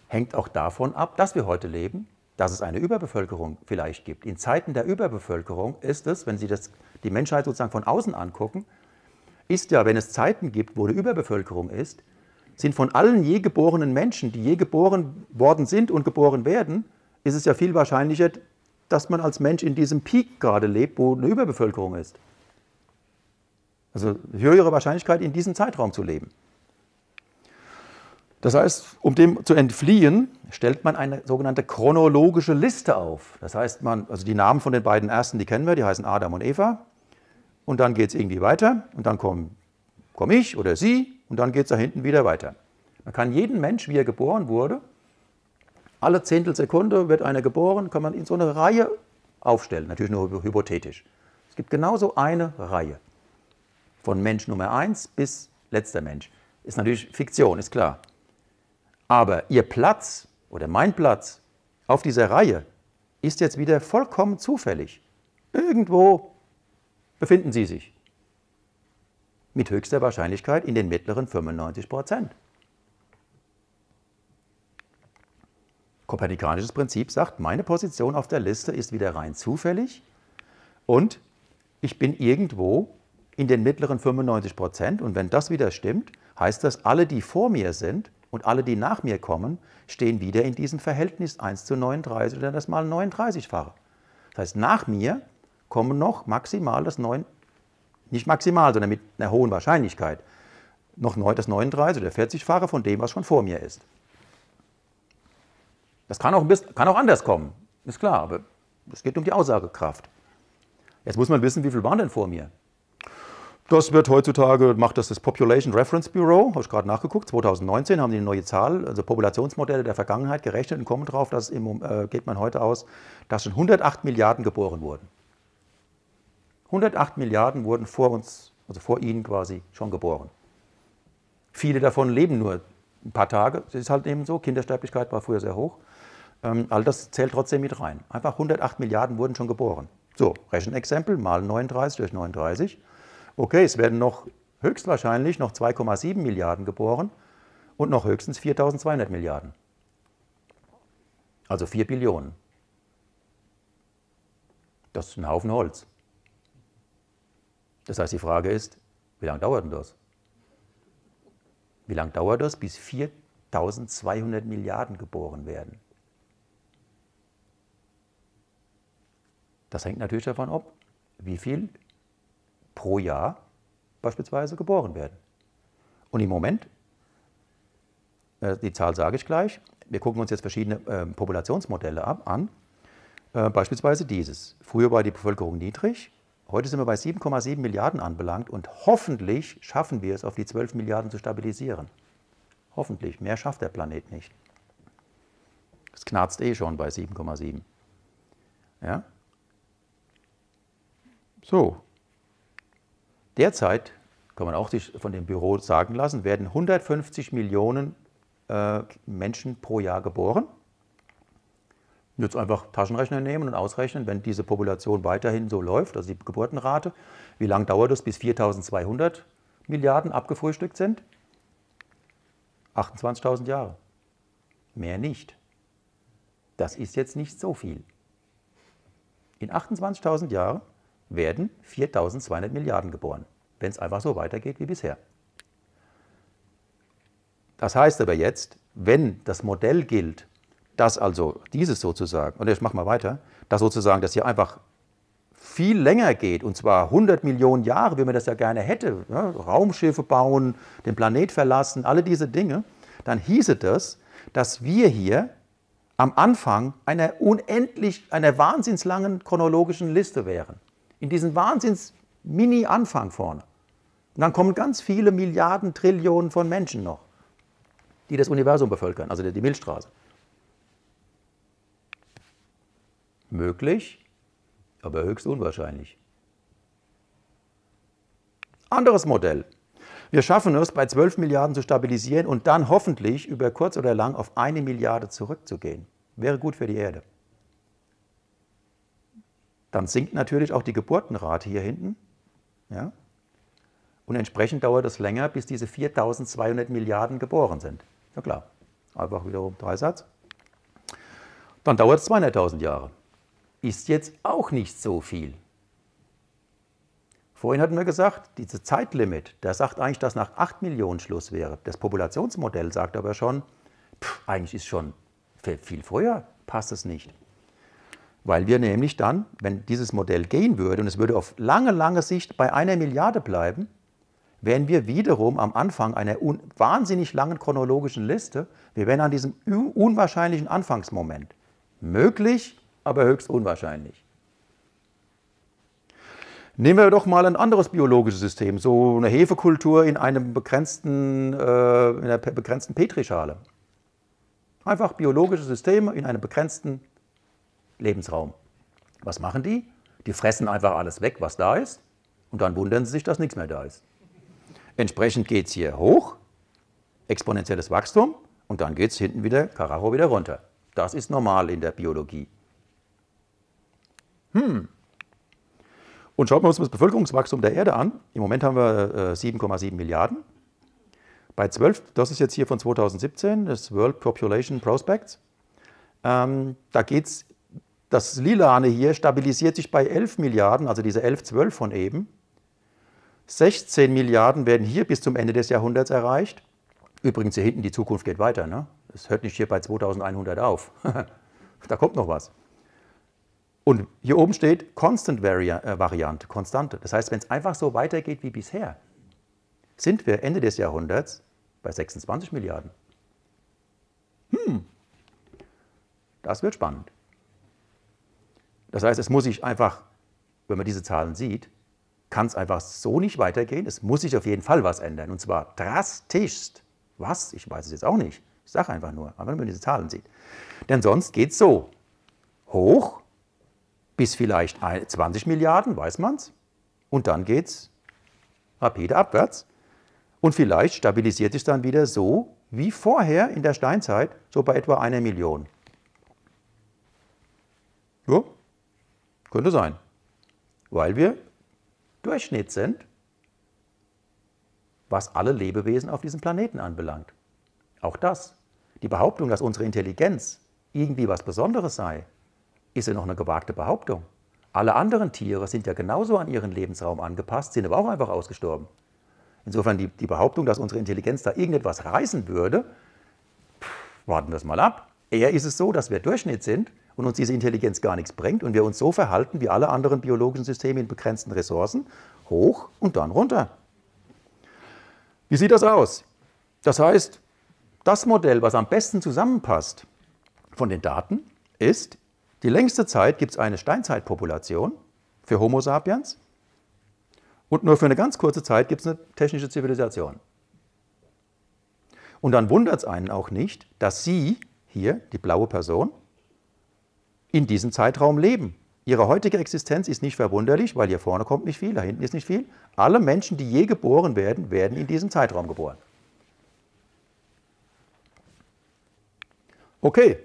hängt auch davon ab, dass wir heute leben, dass es eine Überbevölkerung vielleicht gibt. In Zeiten der Überbevölkerung ist es, wenn Sie das, die Menschheit sozusagen von außen angucken, ist ja, wenn es Zeiten gibt, wo eine Überbevölkerung ist, sind von allen je geborenen Menschen, die je geboren worden sind und geboren werden, ist es ja viel wahrscheinlicher, dass man als Mensch in diesem Peak gerade lebt, wo eine Überbevölkerung ist. Also höhere Wahrscheinlichkeit, in diesem Zeitraum zu leben. Das heißt, um dem zu entfliehen, stellt man eine sogenannte chronologische Liste auf. Das heißt, man, also die Namen von den beiden ersten, die kennen wir, die heißen Adam und Eva. Und dann geht es irgendwie weiter und dann komme komm ich oder Sie und dann geht es da hinten wieder weiter. Man kann jeden Mensch, wie er geboren wurde, alle Zehntelsekunde wird einer geboren, kann man in so eine Reihe aufstellen, natürlich nur hypothetisch. Es gibt genauso eine Reihe. Von Mensch Nummer 1 bis letzter Mensch. Ist natürlich Fiktion, ist klar. Aber Ihr Platz oder mein Platz auf dieser Reihe ist jetzt wieder vollkommen zufällig. Irgendwo befinden Sie sich mit höchster Wahrscheinlichkeit in den mittleren 95 Prozent. Kopernikanisches Prinzip sagt, meine Position auf der Liste ist wieder rein zufällig und ich bin irgendwo in den mittleren 95 Prozent. Und wenn das wieder stimmt, heißt das, alle, die vor mir sind und alle, die nach mir kommen, stehen wieder in diesem Verhältnis 1 zu 39 oder das mal 39-fache. Das heißt, nach mir kommen noch maximal das 9, nicht maximal, sondern mit einer hohen Wahrscheinlichkeit, noch das 39 oder 40-fache von dem, was schon vor mir ist. Das kann auch, bisschen, kann auch anders kommen, ist klar, aber es geht um die Aussagekraft. Jetzt muss man wissen, wie viel waren denn vor mir? Das wird heutzutage, macht das das Population Reference Bureau, habe ich gerade nachgeguckt, 2019 haben die eine neue Zahl, also Populationsmodelle der Vergangenheit gerechnet und kommen darauf, dass im, äh, geht man heute aus, dass schon 108 Milliarden geboren wurden. 108 Milliarden wurden vor uns, also vor Ihnen quasi schon geboren. Viele davon leben nur ein paar Tage, das ist halt eben so, Kindersterblichkeit war früher sehr hoch. Ähm, all das zählt trotzdem mit rein. Einfach 108 Milliarden wurden schon geboren. So, Rechenexempel, mal 39 durch 39. Okay, es werden noch höchstwahrscheinlich noch 2,7 Milliarden geboren und noch höchstens 4.200 Milliarden. Also 4 Billionen. Das ist ein Haufen Holz. Das heißt, die Frage ist, wie lange dauert denn das? Wie lange dauert das, bis 4.200 Milliarden geboren werden? Das hängt natürlich davon ab, wie viel pro Jahr beispielsweise geboren werden. Und im Moment, äh, die Zahl sage ich gleich, wir gucken uns jetzt verschiedene äh, Populationsmodelle an, äh, beispielsweise dieses. Früher war die Bevölkerung niedrig, heute sind wir bei 7,7 Milliarden anbelangt und hoffentlich schaffen wir es, auf die 12 Milliarden zu stabilisieren. Hoffentlich, mehr schafft der Planet nicht. Es knarzt eh schon bei 7,7. Ja? So. Derzeit, kann man auch sich von dem Büro sagen lassen, werden 150 Millionen äh, Menschen pro Jahr geboren. Jetzt einfach Taschenrechner nehmen und ausrechnen, wenn diese Population weiterhin so läuft, also die Geburtenrate, wie lange dauert es, bis 4200 Milliarden abgefrühstückt sind? 28.000 Jahre. Mehr nicht. Das ist jetzt nicht so viel. In 28.000 Jahren werden 4200 Milliarden geboren, wenn es einfach so weitergeht wie bisher. Das heißt aber jetzt, wenn das Modell gilt, dass also dieses sozusagen, und ich mache mal weiter, dass sozusagen das hier einfach viel länger geht, und zwar 100 Millionen Jahre, wie man das ja gerne hätte, ja, Raumschiffe bauen, den Planet verlassen, alle diese Dinge, dann hieße das, dass wir hier am Anfang einer unendlich, einer wahnsinnslangen chronologischen Liste wären in diesen Wahnsinns-Mini-Anfang vorne. Und dann kommen ganz viele Milliarden, Trillionen von Menschen noch, die das Universum bevölkern, also die Milchstraße. Möglich, aber höchst unwahrscheinlich. Anderes Modell. Wir schaffen es, bei 12 Milliarden zu stabilisieren und dann hoffentlich über kurz oder lang auf eine Milliarde zurückzugehen. Wäre gut für die Erde dann sinkt natürlich auch die Geburtenrate hier hinten. Ja? Und entsprechend dauert es länger, bis diese 4200 Milliarden geboren sind. Ja klar, einfach wiederum Dreisatz. Dann dauert es 200.000 Jahre. Ist jetzt auch nicht so viel. Vorhin hatten wir gesagt, dieses Zeitlimit, der sagt eigentlich, dass nach 8 Millionen Schluss wäre. Das Populationsmodell sagt aber schon, pff, eigentlich ist schon viel früher, passt es nicht. Weil wir nämlich dann, wenn dieses Modell gehen würde und es würde auf lange, lange Sicht bei einer Milliarde bleiben, wären wir wiederum am Anfang einer wahnsinnig langen chronologischen Liste. Wir wären an diesem unwahrscheinlichen Anfangsmoment. Möglich, aber höchst unwahrscheinlich. Nehmen wir doch mal ein anderes biologisches System, so eine Hefekultur in, einem begrenzten, äh, in einer begrenzten Petrischale. Einfach biologische Systeme in einem begrenzten Lebensraum. Was machen die? Die fressen einfach alles weg, was da ist, und dann wundern sie sich, dass nichts mehr da ist. Entsprechend geht es hier hoch, exponentielles Wachstum, und dann geht es hinten wieder, Karacho wieder runter. Das ist normal in der Biologie. Hm. Und schauen wir uns das Bevölkerungswachstum der Erde an. Im Moment haben wir 7,7 äh, Milliarden. Bei 12, das ist jetzt hier von 2017, das World Population Prospects. Ähm, da geht es das Lilane hier stabilisiert sich bei 11 Milliarden, also diese 11, 12 von eben. 16 Milliarden werden hier bis zum Ende des Jahrhunderts erreicht. Übrigens hier hinten, die Zukunft geht weiter. Ne? Es hört nicht hier bei 2100 auf. da kommt noch was. Und hier oben steht Constant äh, Variante, Konstante. Das heißt, wenn es einfach so weitergeht wie bisher, sind wir Ende des Jahrhunderts bei 26 Milliarden. Hm, das wird spannend. Das heißt, es muss sich einfach, wenn man diese Zahlen sieht, kann es einfach so nicht weitergehen. Es muss sich auf jeden Fall was ändern. Und zwar drastischst. Was? Ich weiß es jetzt auch nicht. Ich sage einfach nur, wenn man diese Zahlen sieht. Denn sonst geht es so. Hoch bis vielleicht 20 Milliarden, weiß man es. Und dann geht es rapide abwärts. Und vielleicht stabilisiert sich dann wieder so wie vorher in der Steinzeit, so bei etwa einer Million. Ja, könnte sein. Weil wir Durchschnitt sind, was alle Lebewesen auf diesem Planeten anbelangt. Auch das. Die Behauptung, dass unsere Intelligenz irgendwie was Besonderes sei, ist ja noch eine gewagte Behauptung. Alle anderen Tiere sind ja genauso an ihren Lebensraum angepasst, sind aber auch einfach ausgestorben. Insofern die, die Behauptung, dass unsere Intelligenz da irgendetwas reißen würde, pff, warten wir es mal ab. Eher ist es so, dass wir Durchschnitt sind und uns diese Intelligenz gar nichts bringt und wir uns so verhalten wie alle anderen biologischen Systeme in begrenzten Ressourcen, hoch und dann runter. Wie sieht das aus? Das heißt, das Modell, was am besten zusammenpasst von den Daten, ist, die längste Zeit gibt es eine Steinzeitpopulation für Homo sapiens und nur für eine ganz kurze Zeit gibt es eine technische Zivilisation. Und dann wundert es einen auch nicht, dass Sie, hier, die blaue Person, in diesem Zeitraum leben. Ihre heutige Existenz ist nicht verwunderlich, weil hier vorne kommt nicht viel, da hinten ist nicht viel. Alle Menschen, die je geboren werden, werden in diesem Zeitraum geboren. Okay,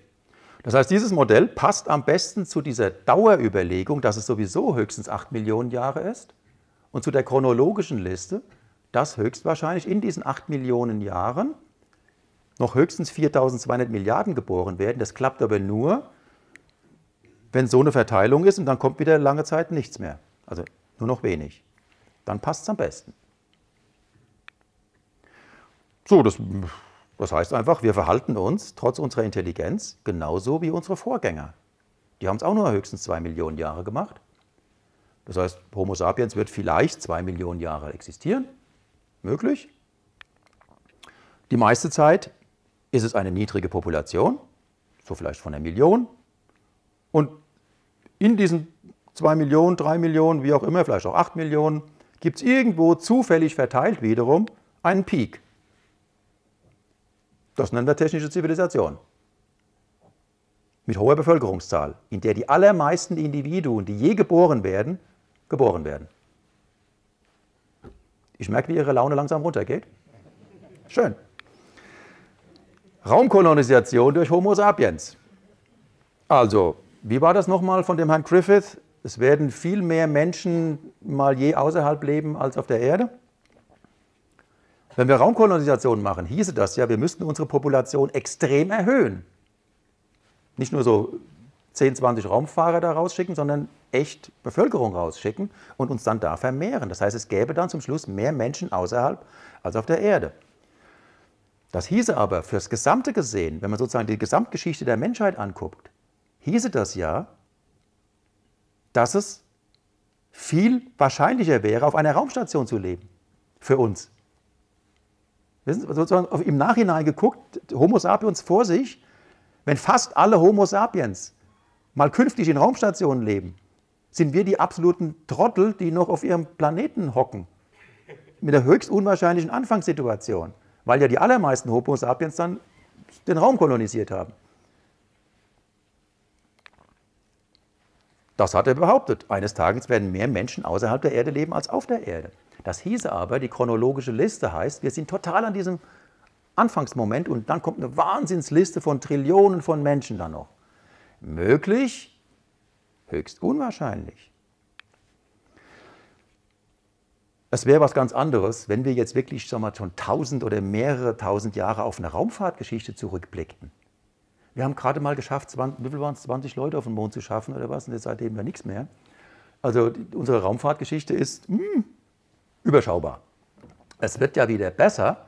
das heißt, dieses Modell passt am besten zu dieser Dauerüberlegung, dass es sowieso höchstens 8 Millionen Jahre ist und zu der chronologischen Liste, dass höchstwahrscheinlich in diesen 8 Millionen Jahren noch höchstens 4200 Milliarden geboren werden. Das klappt aber nur, wenn so eine Verteilung ist und dann kommt wieder lange Zeit nichts mehr. Also nur noch wenig. Dann passt es am besten. So, das, das heißt einfach, wir verhalten uns trotz unserer Intelligenz genauso wie unsere Vorgänger. Die haben es auch nur höchstens zwei Millionen Jahre gemacht. Das heißt, Homo sapiens wird vielleicht zwei Millionen Jahre existieren. Möglich. Die meiste Zeit ist es eine niedrige Population, so vielleicht von einer Million. Und in diesen zwei Millionen, drei Millionen, wie auch immer, vielleicht auch acht Millionen, gibt es irgendwo zufällig verteilt wiederum einen Peak. Das nennen wir technische Zivilisation. Mit hoher Bevölkerungszahl, in der die allermeisten Individuen, die je geboren werden, geboren werden. Ich merke, wie Ihre Laune langsam runtergeht. Schön. Raumkolonisation durch Homo sapiens. Also, wie war das nochmal von dem Herrn Griffith? Es werden viel mehr Menschen mal je außerhalb leben als auf der Erde. Wenn wir Raumkolonisation machen, hieße das ja, wir müssten unsere Population extrem erhöhen. Nicht nur so 10, 20 Raumfahrer da rausschicken, sondern echt Bevölkerung rausschicken und uns dann da vermehren. Das heißt, es gäbe dann zum Schluss mehr Menschen außerhalb als auf der Erde. Das hieße aber fürs Gesamte gesehen, wenn man sozusagen die Gesamtgeschichte der Menschheit anguckt, hieße das ja, dass es viel wahrscheinlicher wäre, auf einer Raumstation zu leben. Für uns. Sozusagen im Nachhinein geguckt, Homo sapiens vor sich, wenn fast alle Homo sapiens mal künftig in Raumstationen leben, sind wir die absoluten Trottel, die noch auf ihrem Planeten hocken. Mit der höchst unwahrscheinlichen Anfangssituation, weil ja die allermeisten Homo sapiens dann den Raum kolonisiert haben. Das hat er behauptet. Eines Tages werden mehr Menschen außerhalb der Erde leben als auf der Erde. Das hieße aber, die chronologische Liste heißt, wir sind total an diesem Anfangsmoment und dann kommt eine Wahnsinnsliste von Trillionen von Menschen dann noch. Möglich, höchst unwahrscheinlich. Es wäre was ganz anderes, wenn wir jetzt wirklich sagen wir, schon tausend oder mehrere tausend Jahre auf eine Raumfahrtgeschichte zurückblickten. Wir haben gerade mal geschafft, 20, wie viel waren es, 20 Leute auf den Mond zu schaffen oder was, und jetzt seitdem ja nichts mehr. Also unsere Raumfahrtgeschichte ist mh, hm, überschaubar. Es wird ja wieder besser,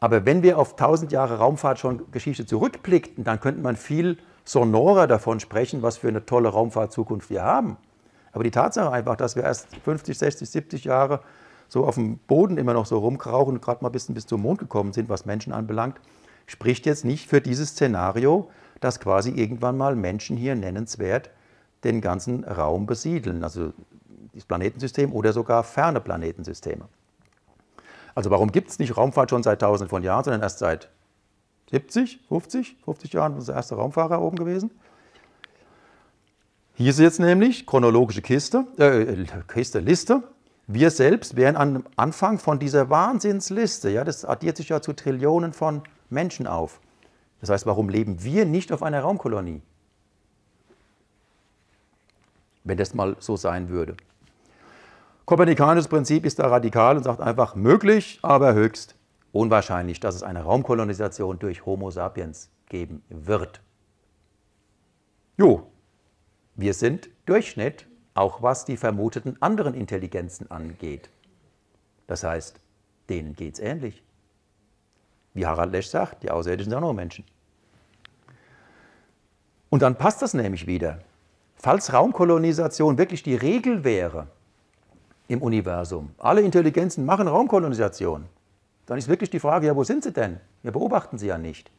aber wenn wir auf 1000 Jahre Raumfahrt schon Geschichte zurückblickten, dann könnte man viel sonorer davon sprechen, was für eine tolle Raumfahrtzukunft wir haben. Aber die Tatsache einfach, dass wir erst 50, 60, 70 Jahre so auf dem Boden immer noch so rumkrauchen und gerade mal ein bisschen bis zum Mond gekommen sind, was Menschen anbelangt, spricht jetzt nicht für dieses Szenario, dass quasi irgendwann mal Menschen hier nennenswert den ganzen Raum besiedeln, also das Planetensystem oder sogar ferne Planetensysteme. Also warum gibt es nicht Raumfahrt schon seit tausenden von Jahren, sondern erst seit 70, 50, 50 Jahren ist der erste Raumfahrer oben gewesen? Hier ist jetzt nämlich chronologische Kiste, äh, Kiste, Liste. Wir selbst wären am Anfang von dieser Wahnsinnsliste. Ja, das addiert sich ja zu Trillionen von Menschen auf. Das heißt, warum leben wir nicht auf einer Raumkolonie? Wenn das mal so sein würde. Kopernikanisches Prinzip ist da radikal und sagt einfach möglich, aber höchst unwahrscheinlich, dass es eine Raumkolonisation durch Homo sapiens geben wird. Jo, wir sind Durchschnitt, auch was die vermuteten anderen Intelligenzen angeht. Das heißt, denen geht es ähnlich. Wie Harald Lesch sagt, die Außerirdischen sind auch nur Menschen. Und dann passt das nämlich wieder. Falls Raumkolonisation wirklich die Regel wäre im Universum, alle Intelligenzen machen Raumkolonisation, dann ist wirklich die Frage, ja, wo sind sie denn? Wir beobachten sie ja nicht.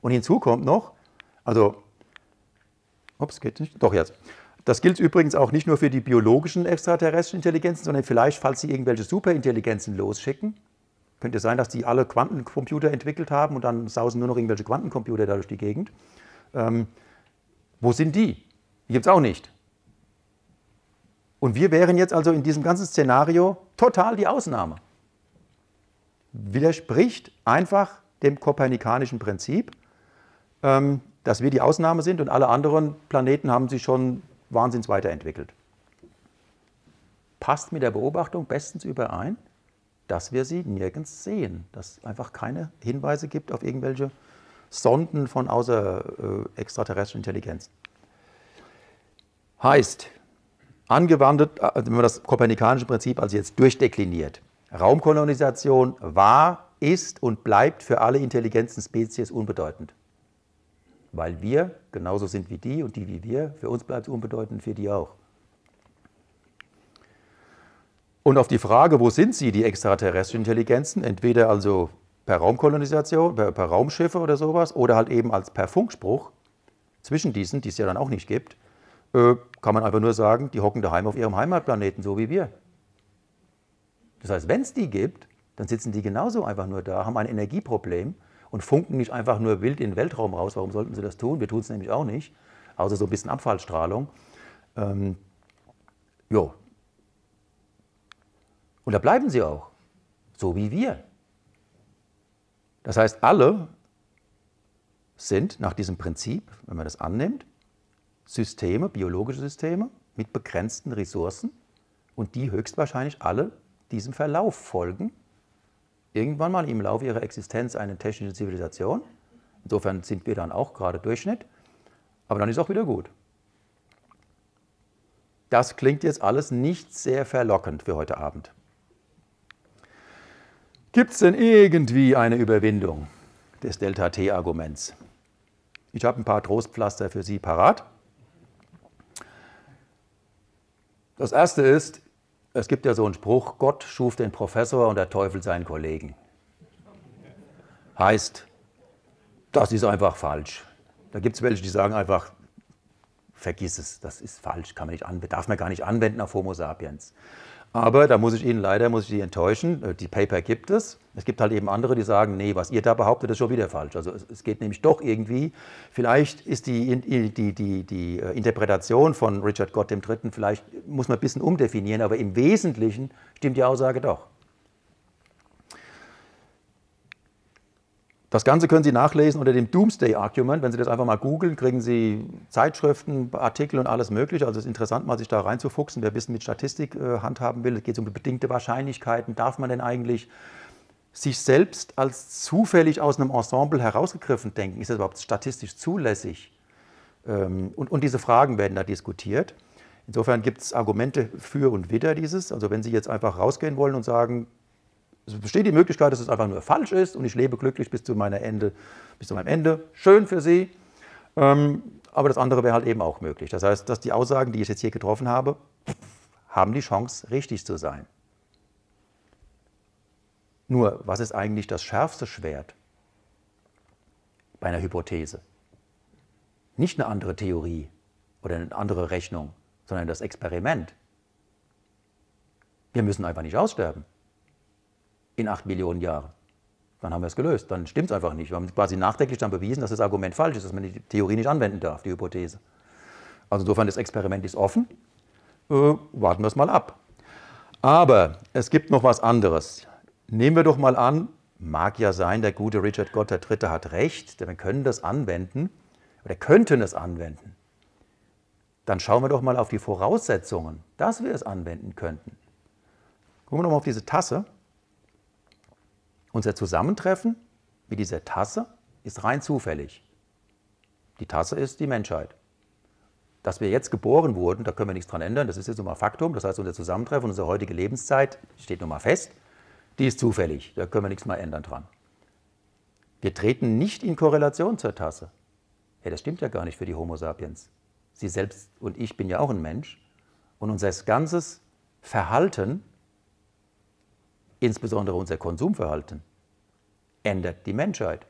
Und hinzu kommt noch, also, ups, geht nicht, doch jetzt. Das gilt übrigens auch nicht nur für die biologischen extraterrestrischen Intelligenzen, sondern vielleicht, falls sie irgendwelche Superintelligenzen losschicken, könnte sein, dass die alle Quantencomputer entwickelt haben und dann sausen nur noch irgendwelche Quantencomputer da durch die Gegend. Ähm, wo sind die? Die gibt es auch nicht. Und wir wären jetzt also in diesem ganzen Szenario total die Ausnahme. Widerspricht einfach dem kopernikanischen Prinzip, ähm, dass wir die Ausnahme sind und alle anderen Planeten haben sich schon wahnsinns weiterentwickelt. Passt mit der Beobachtung bestens überein dass wir sie nirgends sehen, dass es einfach keine Hinweise gibt auf irgendwelche Sonden von außer äh, extraterrestrischen Intelligenz. Heißt, angewandt, also wenn man das kopernikanische Prinzip also jetzt durchdekliniert, Raumkolonisation war, ist und bleibt für alle intelligenten Spezies unbedeutend. Weil wir genauso sind wie die und die wie wir, für uns bleibt es unbedeutend, für die auch. Und auf die Frage, wo sind sie, die extraterrestrischen Intelligenzen, entweder also per Raumkolonisation, per, per Raumschiffe oder sowas, oder halt eben als per Funkspruch, zwischen diesen, die es ja dann auch nicht gibt, äh, kann man einfach nur sagen, die hocken daheim auf ihrem Heimatplaneten, so wie wir. Das heißt, wenn es die gibt, dann sitzen die genauso einfach nur da, haben ein Energieproblem und funken nicht einfach nur wild in den Weltraum raus. Warum sollten sie das tun? Wir tun es nämlich auch nicht, außer so ein bisschen Abfallstrahlung. Ähm, jo, und da bleiben sie auch, so wie wir. Das heißt, alle sind nach diesem Prinzip, wenn man das annimmt, Systeme, biologische Systeme mit begrenzten Ressourcen und die höchstwahrscheinlich alle diesem Verlauf folgen. Irgendwann mal im Laufe ihrer Existenz eine technische Zivilisation. Insofern sind wir dann auch gerade Durchschnitt, aber dann ist auch wieder gut. Das klingt jetzt alles nicht sehr verlockend für heute Abend. Gibt es denn irgendwie eine Überwindung des Delta-T-Arguments? Ich habe ein paar Trostpflaster für Sie parat. Das erste ist, es gibt ja so einen Spruch, Gott schuf den Professor und der Teufel seinen Kollegen. Heißt, das ist einfach falsch. Da gibt es welche, die sagen einfach, vergiss es, das ist falsch, kann man nicht anwenden, darf man gar nicht anwenden auf Homo sapiens. Aber da muss ich Ihnen leider muss ich Sie enttäuschen. Äh, die Paper gibt es. Es gibt halt eben andere, die sagen, nee, was ihr da behauptet, ist schon wieder falsch. Also es, geht nämlich doch irgendwie. Vielleicht ist die, die, die, die äh, Interpretation von Richard Gott III. vielleicht muss man ein bisschen umdefinieren, aber im Wesentlichen stimmt die Aussage doch. Das Ganze können Sie nachlesen unter dem Doomsday Argument. Wenn Sie das einfach mal googeln, kriegen Sie Zeitschriften, Artikel und alles Mögliche. Also es ist interessant, mal sich da reinzufuchsen, wer Wissen mit Statistik äh, handhaben will. Es geht um bedingte Wahrscheinlichkeiten. Darf man denn eigentlich sich selbst als zufällig aus einem Ensemble herausgegriffen denken? Ist das überhaupt statistisch zulässig? Ähm, und, und diese Fragen werden da diskutiert. Insofern gibt es Argumente für und wider dieses. Also wenn Sie jetzt einfach rausgehen wollen und sagen, es besteht die Möglichkeit, dass es einfach nur falsch ist und ich lebe glücklich bis zu, meiner Ende, bis zu meinem Ende. Schön für Sie. Ähm, aber das andere wäre halt eben auch möglich. Das heißt, dass die Aussagen, die ich jetzt hier getroffen habe, haben die Chance, richtig zu sein. Nur, was ist eigentlich das schärfste Schwert bei einer Hypothese? Nicht eine andere Theorie oder eine andere Rechnung, sondern das Experiment. Wir müssen einfach nicht aussterben in acht Millionen Jahren. Dann haben wir es gelöst. Dann stimmt es einfach nicht. Wir haben quasi nachträglich dann bewiesen, dass das Argument falsch ist, dass man die Theorie nicht anwenden darf, die Hypothese. Also insofern, das Experiment ist offen. Äh, warten wir es mal ab. Aber es gibt noch was anderes. Nehmen wir doch mal an, mag ja sein, der gute Richard Gott III. hat recht, denn wir können das anwenden oder könnten es anwenden. Dann schauen wir doch mal auf die Voraussetzungen, dass wir es anwenden könnten. Gucken wir doch mal auf diese Tasse. Unser Zusammentreffen mit dieser Tasse ist rein zufällig. Die Tasse ist die Menschheit. Dass wir jetzt geboren wurden, da können wir nichts dran ändern, das ist jetzt nun mal Faktum. Das heißt, unser Zusammentreffen, unsere heutige Lebenszeit steht nun mal fest die ist zufällig, da können wir nichts mehr ändern dran. Wir treten nicht in Korrelation zur Tasse. Ja, das stimmt ja gar nicht für die Homo sapiens. Sie selbst und ich bin ja auch ein Mensch. Und unser ganzes Verhalten, insbesondere unser Konsumverhalten, ändert die Menschheit.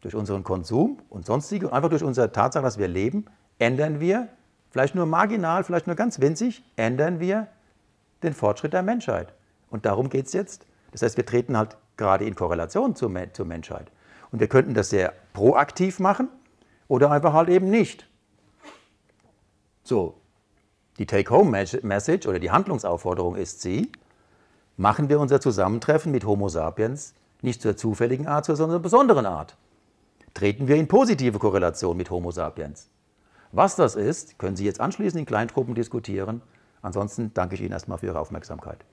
Durch unseren Konsum und sonstige, einfach durch unsere Tatsache, dass wir leben, ändern wir, vielleicht nur marginal, vielleicht nur ganz winzig, ändern wir den Fortschritt der Menschheit. Und darum geht es jetzt. Das heißt, wir treten halt gerade in Korrelation zur, zur Menschheit. Und wir könnten das sehr proaktiv machen oder einfach halt eben nicht. So, die Take-Home-Message oder die Handlungsaufforderung ist sie, machen wir unser Zusammentreffen mit Homo sapiens nicht zur zufälligen Art, sondern zur besonderen Art. Treten wir in positive Korrelation mit Homo sapiens. Was das ist, können Sie jetzt anschließend in Kleintruppen diskutieren. Ansonsten danke ich Ihnen erstmal für Ihre Aufmerksamkeit.